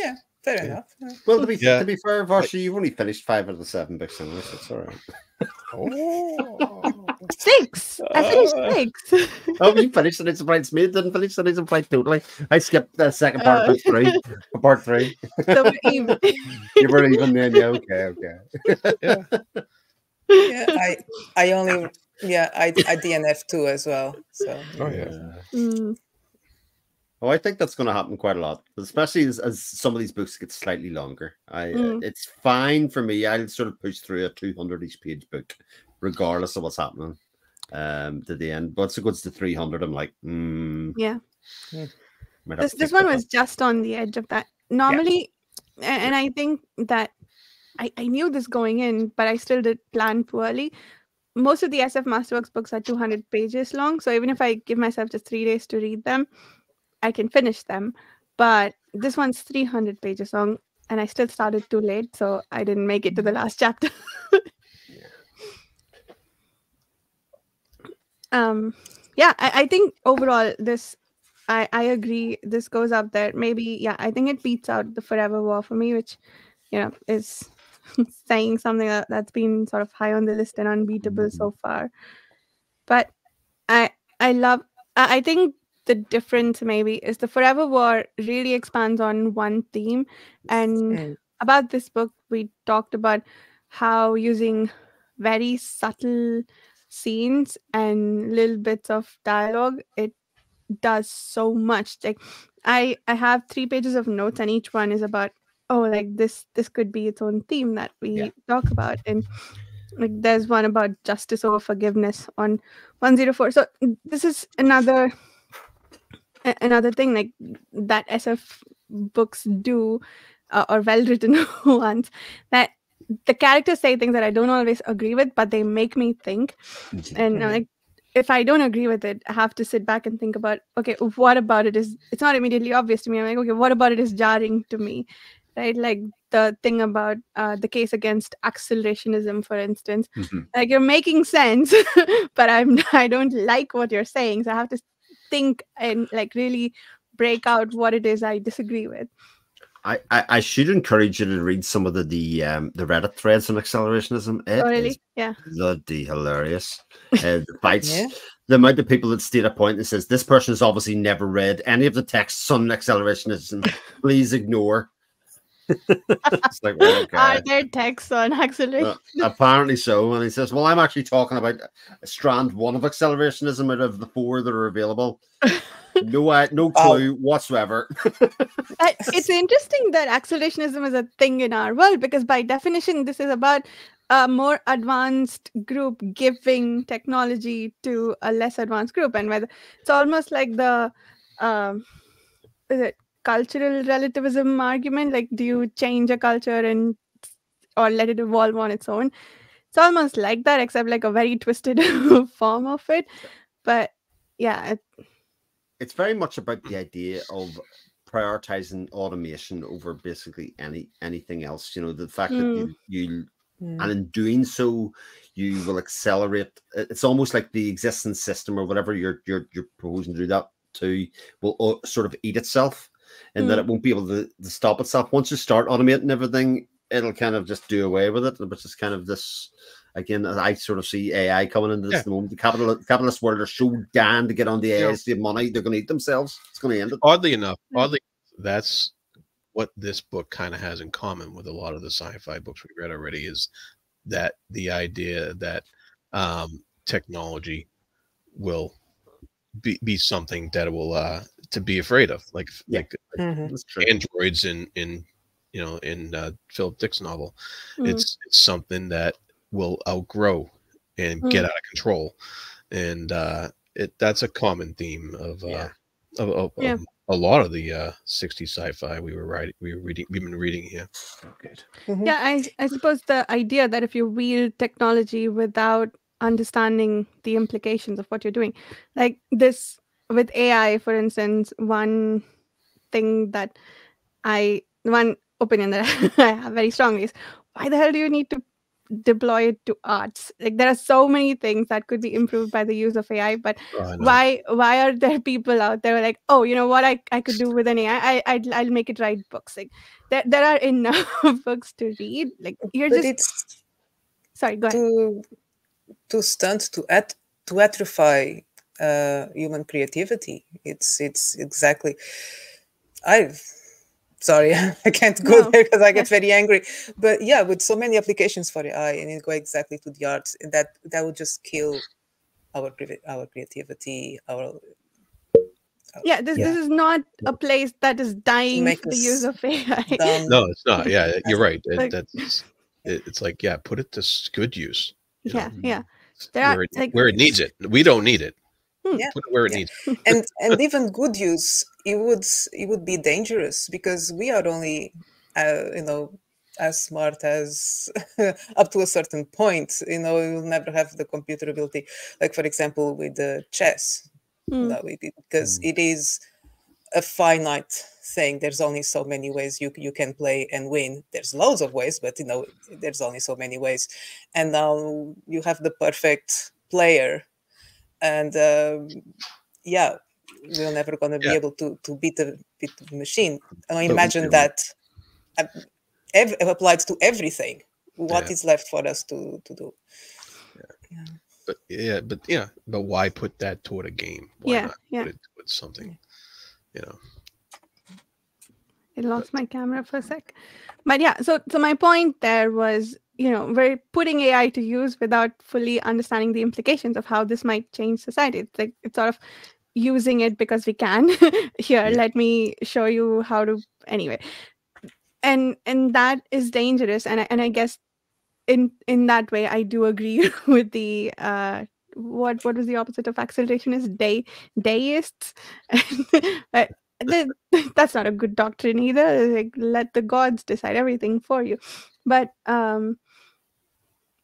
yeah, fair Yeah. enough. yeah. Well, to be Yeah. to be fair, Varsha, you've only finished five out of the seven books anyway, so it's all right. <laughs> Oh. six. I finished Uh. six. Oh, you finished the Knights of Bridesmaid, didn't finish the Knights of Flight totally. I skipped the second part Oh. of three. <laughs> Part three. so we're even. <laughs> You were even then, yeah, okay, okay. yeah. Yeah, I I only yeah I I DNF two as well. So Oh yeah. Mm, Oh, I think that's going to happen quite a lot, especially as, as some of these books get slightly longer. I uh, Mm. it's fine for me. I'll sort of push through a two hundred each page book, regardless of what's happening, um, to the end. But once it goes to three hundred, I'm like, mm, yeah. might have this this one was up. just on the edge of that normally a- and i think that I, I knew this going in but i still did plan poorly most of the sf masterworks books are 200 pages long so even if i give myself just three days to read them i can finish them but this one's 300 pages long and i still started too late so i didn't make it to the last chapter. <laughs> Um yeah I, I think overall this I, I agree this goes up there. Maybe yeah i think it beats out the forever war for me which you know is <laughs> saying something that, that's been sort of high on the list and unbeatable so far. But i i love i I think the difference maybe is the forever war really expands on one theme and Mm. about this book we talked about how using very subtle scenes and little bits of dialogue it does so much like i i have three pages of notes and each one is about oh like this this could be its own theme that we Yeah. talk about and like there's one about justice over forgiveness on 104 so this is another another thing like that sf books do uh, or well written <laughs> ones that the characters say things that i don't always agree with but they make me think. And like if i don't agree with it i have to sit back and think about okay what about it is it's not immediately obvious to me. I'm like okay what about it is jarring to me right? Like the thing about uh, the case against accelerationism for instance. Mhm. like you're making sense <laughs> but i'm <laughs> i don't like what you're saying so i have to think and like really break out what it is i disagree with I, I, I should encourage you to read some of the the um the Reddit threads on accelerationism. It oh is really yeah bloody hilarious. <laughs> Uh, the fights, Yeah. the amount of people that state a point that says this person has obviously never read any of the texts on accelerationism. <laughs> Please ignore. It's like, well, <laughs> Are okay. there texts on acceleration? Uh, <laughs> apparently so. And he says, Well, I'm actually talking about a strand one of accelerationism out of the four that are available. No, uh, no <laughs> Oh. clue whatsoever. I- it's interesting that accelerationism is a thing in our world because by definition this is about a more advanced group giving technology to a less advanced group and whether it's almost like the um is it cultural relativism argument like do you change a culture and or let it evolve on its own it's almost like that except like a very <laughs> twisted <laughs> form of it but yeah it- it's very much about the idea of prioritizing automation over basically any anything else. You know, the fact that you, you Mm. and in doing so, you will accelerate. It's almost like the existing system or whatever you're you're you're proposing to do that to will uh, sort of eat itself, and that Mm. it won't be able to, to stop itself. Once you start automating everything, it'll kind of just do away with it, which is kind of this. Again, I sort of see AI coming into this Yeah. at the moment. The capital, capitalist world are so damned to get on the Yeah. AI, save money. They're going to eat themselves. It's going to end it. oddly enough, Mm. oddly, that's what this book kind of has in common with a lot of the sci-fi books we read already is that the idea that um, technology will be, be something that will uh, to be afraid of, like Yeah. like. That's true. androids in in you know in uh, Philip Dick's novel. Mm. It's it's something that will outgrow and get Mm. out of control, and uh, it that's a common theme of uh, Yeah. of, of, Yeah. of a lot of the uh, 60s sci-fi we were writing we were reading we've been reading here. Good. Mhm. yeah I, I suppose the idea that if you wield technology without understanding the implications of what you're doing. Like this with ai for instance one thing that i one opinion that <laughs> i have very strongly is why the hell do you need to deploy it to arts? Like there are so many things that could be improved by the use of ai but Oh, why why are there people out there like oh you know what? I, I could do with an ai I, I'd, i'll make it write books. Like there, there are <laughs> enough books to read. Like you're But just it's sorry go ahead. to to stunt to at to atrophy uh, human creativity. It's it's exactly. I sorry <laughs> I can't go No, there because I get <laughs> very angry. But yeah, with so many applications for AI and it go exactly to the arts, that that would just kill our creati- our creativity. Our yeah this, Yeah. this is not a place that is dying make for the use of <laughs> ai dumb. no, it's not. Yeah, you're right. It, Like- that's it, it's like yeah, put it to good use. You know, yeah yeah where, it, like where it needs it. We don't need it. Hmm. Yeah, Put it where it yeah. needs. and and even good use it would it would be dangerous because we are only uh, you know as smart as <laughs> up to a certain point you know you'll never have the computer ability like for example with the chess Hmm. no, it, because it is a finite thing there's only so many ways you you can play and win there's loads of ways but you know there's only so many ways and now you have the perfect player and um, yeah we're never going to be able to to beat the beat the machine and I But imagine that ev- applied to everything what Yeah. is left for us to to do yeah. But yeah, but yeah, but why put that toward a game? Why Yeah, not yeah. put it toward something? You know. I lost my camera for a sec. But yeah, so so my point there was, you know, we're putting AI to use without fully understanding the implications of how this might change society. It's like it's sort of using it because we can. <laughs> Here, Yeah. let me show you how to anyway. And and that is dangerous. And I, and I guess in in that way I do agree <laughs> with the uh what what was the opposite of acceleration is day deists <laughs> <laughs> that's not a good doctrine either like let the gods decide everything for you but um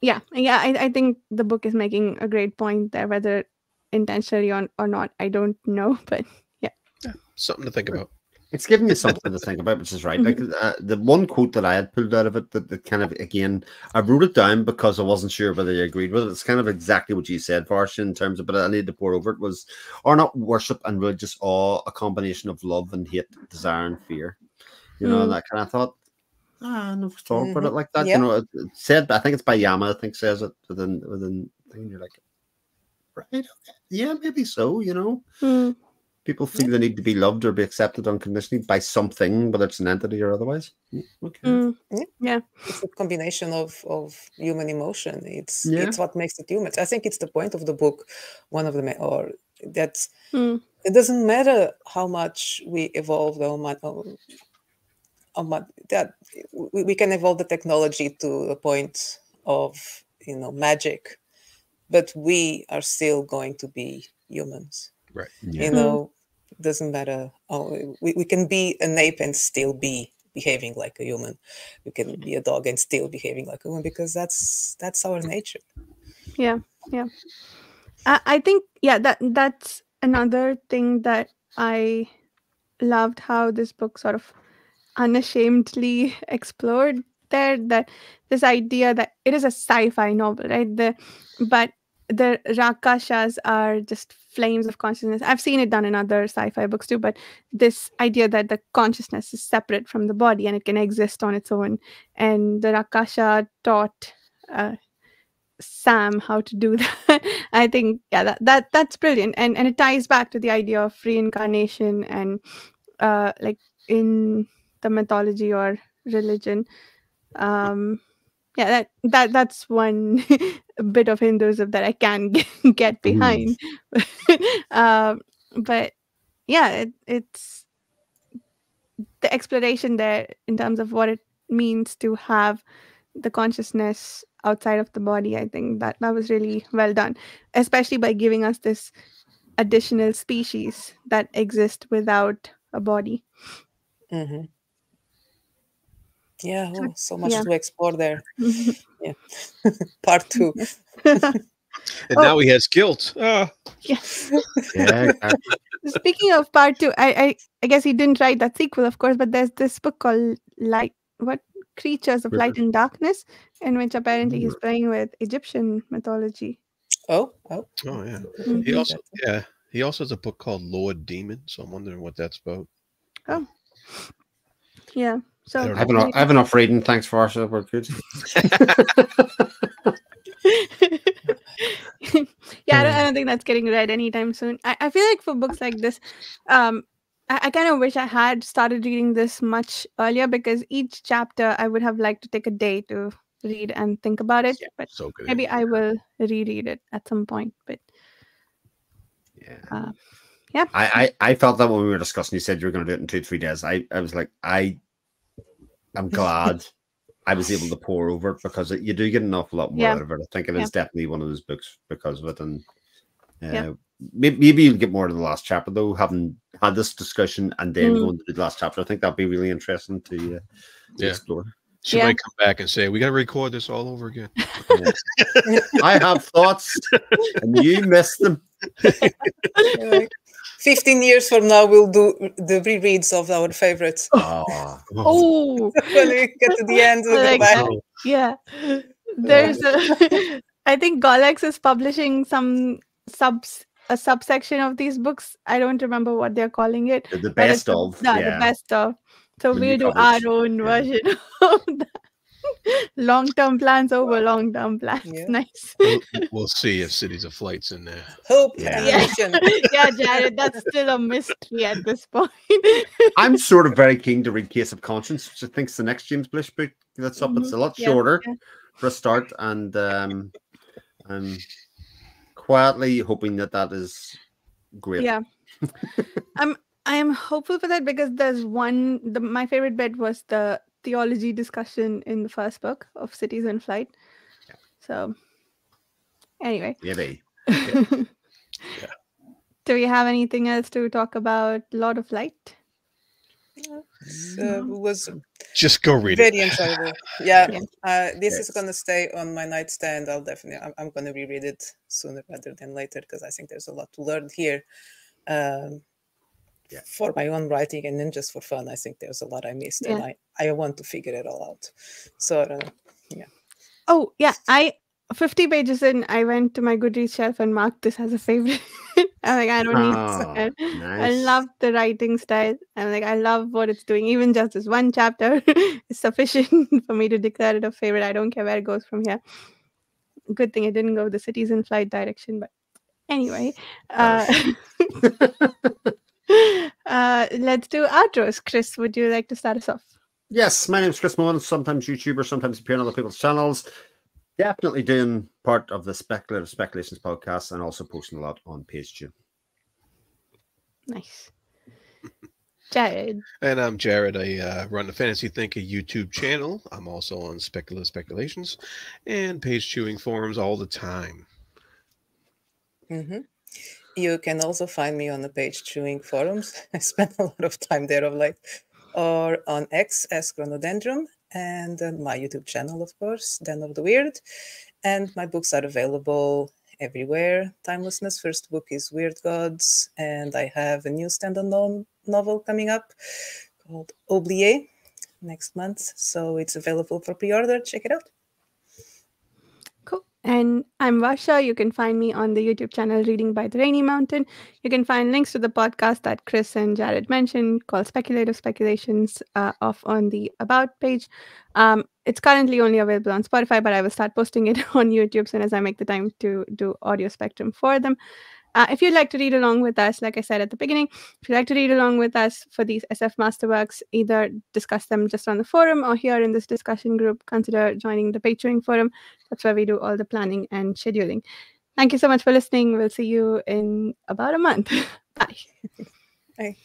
yeah yeah I, I think the book is making a great point there whether intentionally or, or not i don't know <laughs> but yeah. Something to think about. It's giving you something to think about, which is right. Like <laughs> uh, the one quote that I had pulled out of it that, that kind of again, I wrote it down because I wasn't sure whether you agreed with it. It's kind of exactly what you said, Farsh, in terms of, but I need to pour over it. Was are not worship and religious awe a combination of love and hate, desire and fear? You know, Mm. that kind of thought. Ah, I never thought about it like that. Yeah. You know, it, it said. I think it's by Yama. I think says it within within. And you're like, right? Okay. Yeah, maybe so. You know hmm, People feel they need to be loved or be accepted unconditionally by something, whether it's an entity or otherwise. Mm, Okay. Mm, Yeah. yeah. it's a combination of of human emotion it's Yeah. it's what makes it human i think it's the point of the book one of the or that Mm, it doesn't matter how much we evolve how much how much that we, we can evolve the technology to a point of you know magic but we are still going to be humans Right. Yeah. you know doesn't matter oh, we, we can be an ape and still be behaving like a human. We can be a dog and still behaving like a woman because that's that's our nature. Yeah yeah. I, I think yeah that that's another thing that i loved how this book sort of unashamedly <laughs> explored there that this idea that it is a sci-fi novel right? The but the rakashas are just flames of consciousness. I've seen it done in other sci-fi books too but this idea that the consciousness is separate from the body and it can exist on its own. And the rakasha taught uh, sam how to do <laughs> that. I think yeah that, that that's brilliant. And and it ties back to the idea of reincarnation and uh like in the mythology or religion um yeah that that that's one <laughs> bit of hinduism that i can <laughs> get behind. <laughs> Um but yeah it, it's the exploration there in terms of what it means to have the consciousness outside of the body i think that that was really well done especially by giving us this additional species that exist without a body. Hmm yeah oh, so much Yeah. to explore there <laughs> yeah <laughs> part two <laughs> And Oh. now he has guilt. Ah. yes Yeah. Speaking of part two, I, I I guess he didn't write that sequel, of course, but there's this book called Light what Creatures of Light and Darkness, in which apparently he's playing with Egyptian mythology. oh oh Oh yeah. Mhm. He also yeah. He also has a book called Lord Demon, so I'm wondering what that's about. Oh, yeah. So I have, enough, I have enough reading. Thanks, Varsha. We're good. yeah, I don't, I don't think that's getting read anytime soon. I, I feel like for books like this, um, I, I kind of wish I had started reading this much earlier because each chapter I would have liked to take a day to read and think about it. But So good. maybe I will reread it at some point. But Yeah. Uh, yeah. I, I I felt that when we were discussing, you said you were going to do it in two three days. I I was like, I I'm glad I was able to pour over it because it, you do get an awful lot more Yeah. out of it. I think it is Yeah. definitely one of those books because of it. And uh, Yeah. maybe, maybe you'll get more to the last chapter though, having had this discussion and then Mm. going to the last chapter. I think that'd be really interesting to, uh, to Yeah. explore. She Yeah. might come back and say, "We got to record this all over again." <laughs> I have thoughts and you missed them. <laughs> Like, 15 years from now we'll do the rereads of our favorites Oh, ah. oh, <laughs> when we get to the end we'll Like go back. Oh, yeah. There's a. <laughs> I think Gollancz is publishing some subs a subsection of these books. I don't remember what they're calling it. the, the but it's best of. yeah, Yeah. the best of. So we'll do our own Yeah. version <laughs> of that. Long term plans over long term plans. Yeah. <laughs> Nice. we'll, we'll see if Cities of Flight's in there. hope Yeah. Yeah. <laughs> yeah, Jared, that's still a mystery at this point. <laughs> I'm sort of very keen to read Case of Conscience, which I think is the next James Blish book that's up. It's a lot Yeah, shorter yeah. for a start, and um, I'm quietly hoping that that is great. Yeah. I'm I'm hopeful for that because there's one the my favorite bit was the theology discussion in the first book of Cities in Flight. So anyway. Maybe. <laughs> Do we have anything else to talk about Lord of Light? Uh, was Just go read very it. enjoyable. Yeah, <laughs> Yeah. uh, this is going to stay on my nightstand. I'll definitely, I'm, I'm going to reread it sooner rather than later because I think there's a lot to learn here. Um, Yeah. For my own writing and then just for fun, I think there's a lot I missed and I, I want to figure it all out. So, uh, Oh yeah, I 50 pages in, I went to my Goodreads shelf and marked this as a favorite. <laughs> I'm like, I don't need this Ah. I love the writing style. I'm like, I love what it's doing. Even just this one chapter <laughs> is sufficient <laughs> for me to declare it a favorite. I don't care where it goes from here. Good thing it didn't go the cities in flight direction, but anyway. Uh, <laughs> uh, let's do outros. Chris, would you like to start us off? Yes, my name's Chris Mohan, sometimes YouTuber, sometimes appear on other people's channels. Definitely doing part of the Speculative Speculations podcast and also posting a lot on page two. Nice. Jared. And I'm Jared. I uh, run the Fantasy Thinker YouTube channel. I'm also on Speculative Speculations and page chewing forums all the time. Mm-hmm. You can also find me on the page chewing forums. <laughs> I spend a lot of time there of late, or on X as Chronodendron, and my YouTube channel, of course, Den of the Wyrd. And my books are available everywhere. Timelessness first book is Weird Gods, and I have a new standalone novel coming up called Oublié next month. So it's available for pre-order. Check it out. And I'm Varsha. You can find me on the YouTube channel Reading by the Rainy Mountain. You can find links to the podcast that Chris and Jared mentioned called Speculative Speculations uh, off on the About page. Um, it's currently only available on Spotify, but I will start posting it <laughs> on YouTube soon as I make the time to do audio spectrum for them. Uh, if you'd like to read along with us, like I said at the beginning, if you'd like to read along with us for these SF Masterworks, either discuss them just on the forum or here in this discussion group, consider joining the Chewing Forum. That's where we do all the planning and scheduling. Thank you so much for listening. We'll see you in about a month. <laughs> Bye. Bye.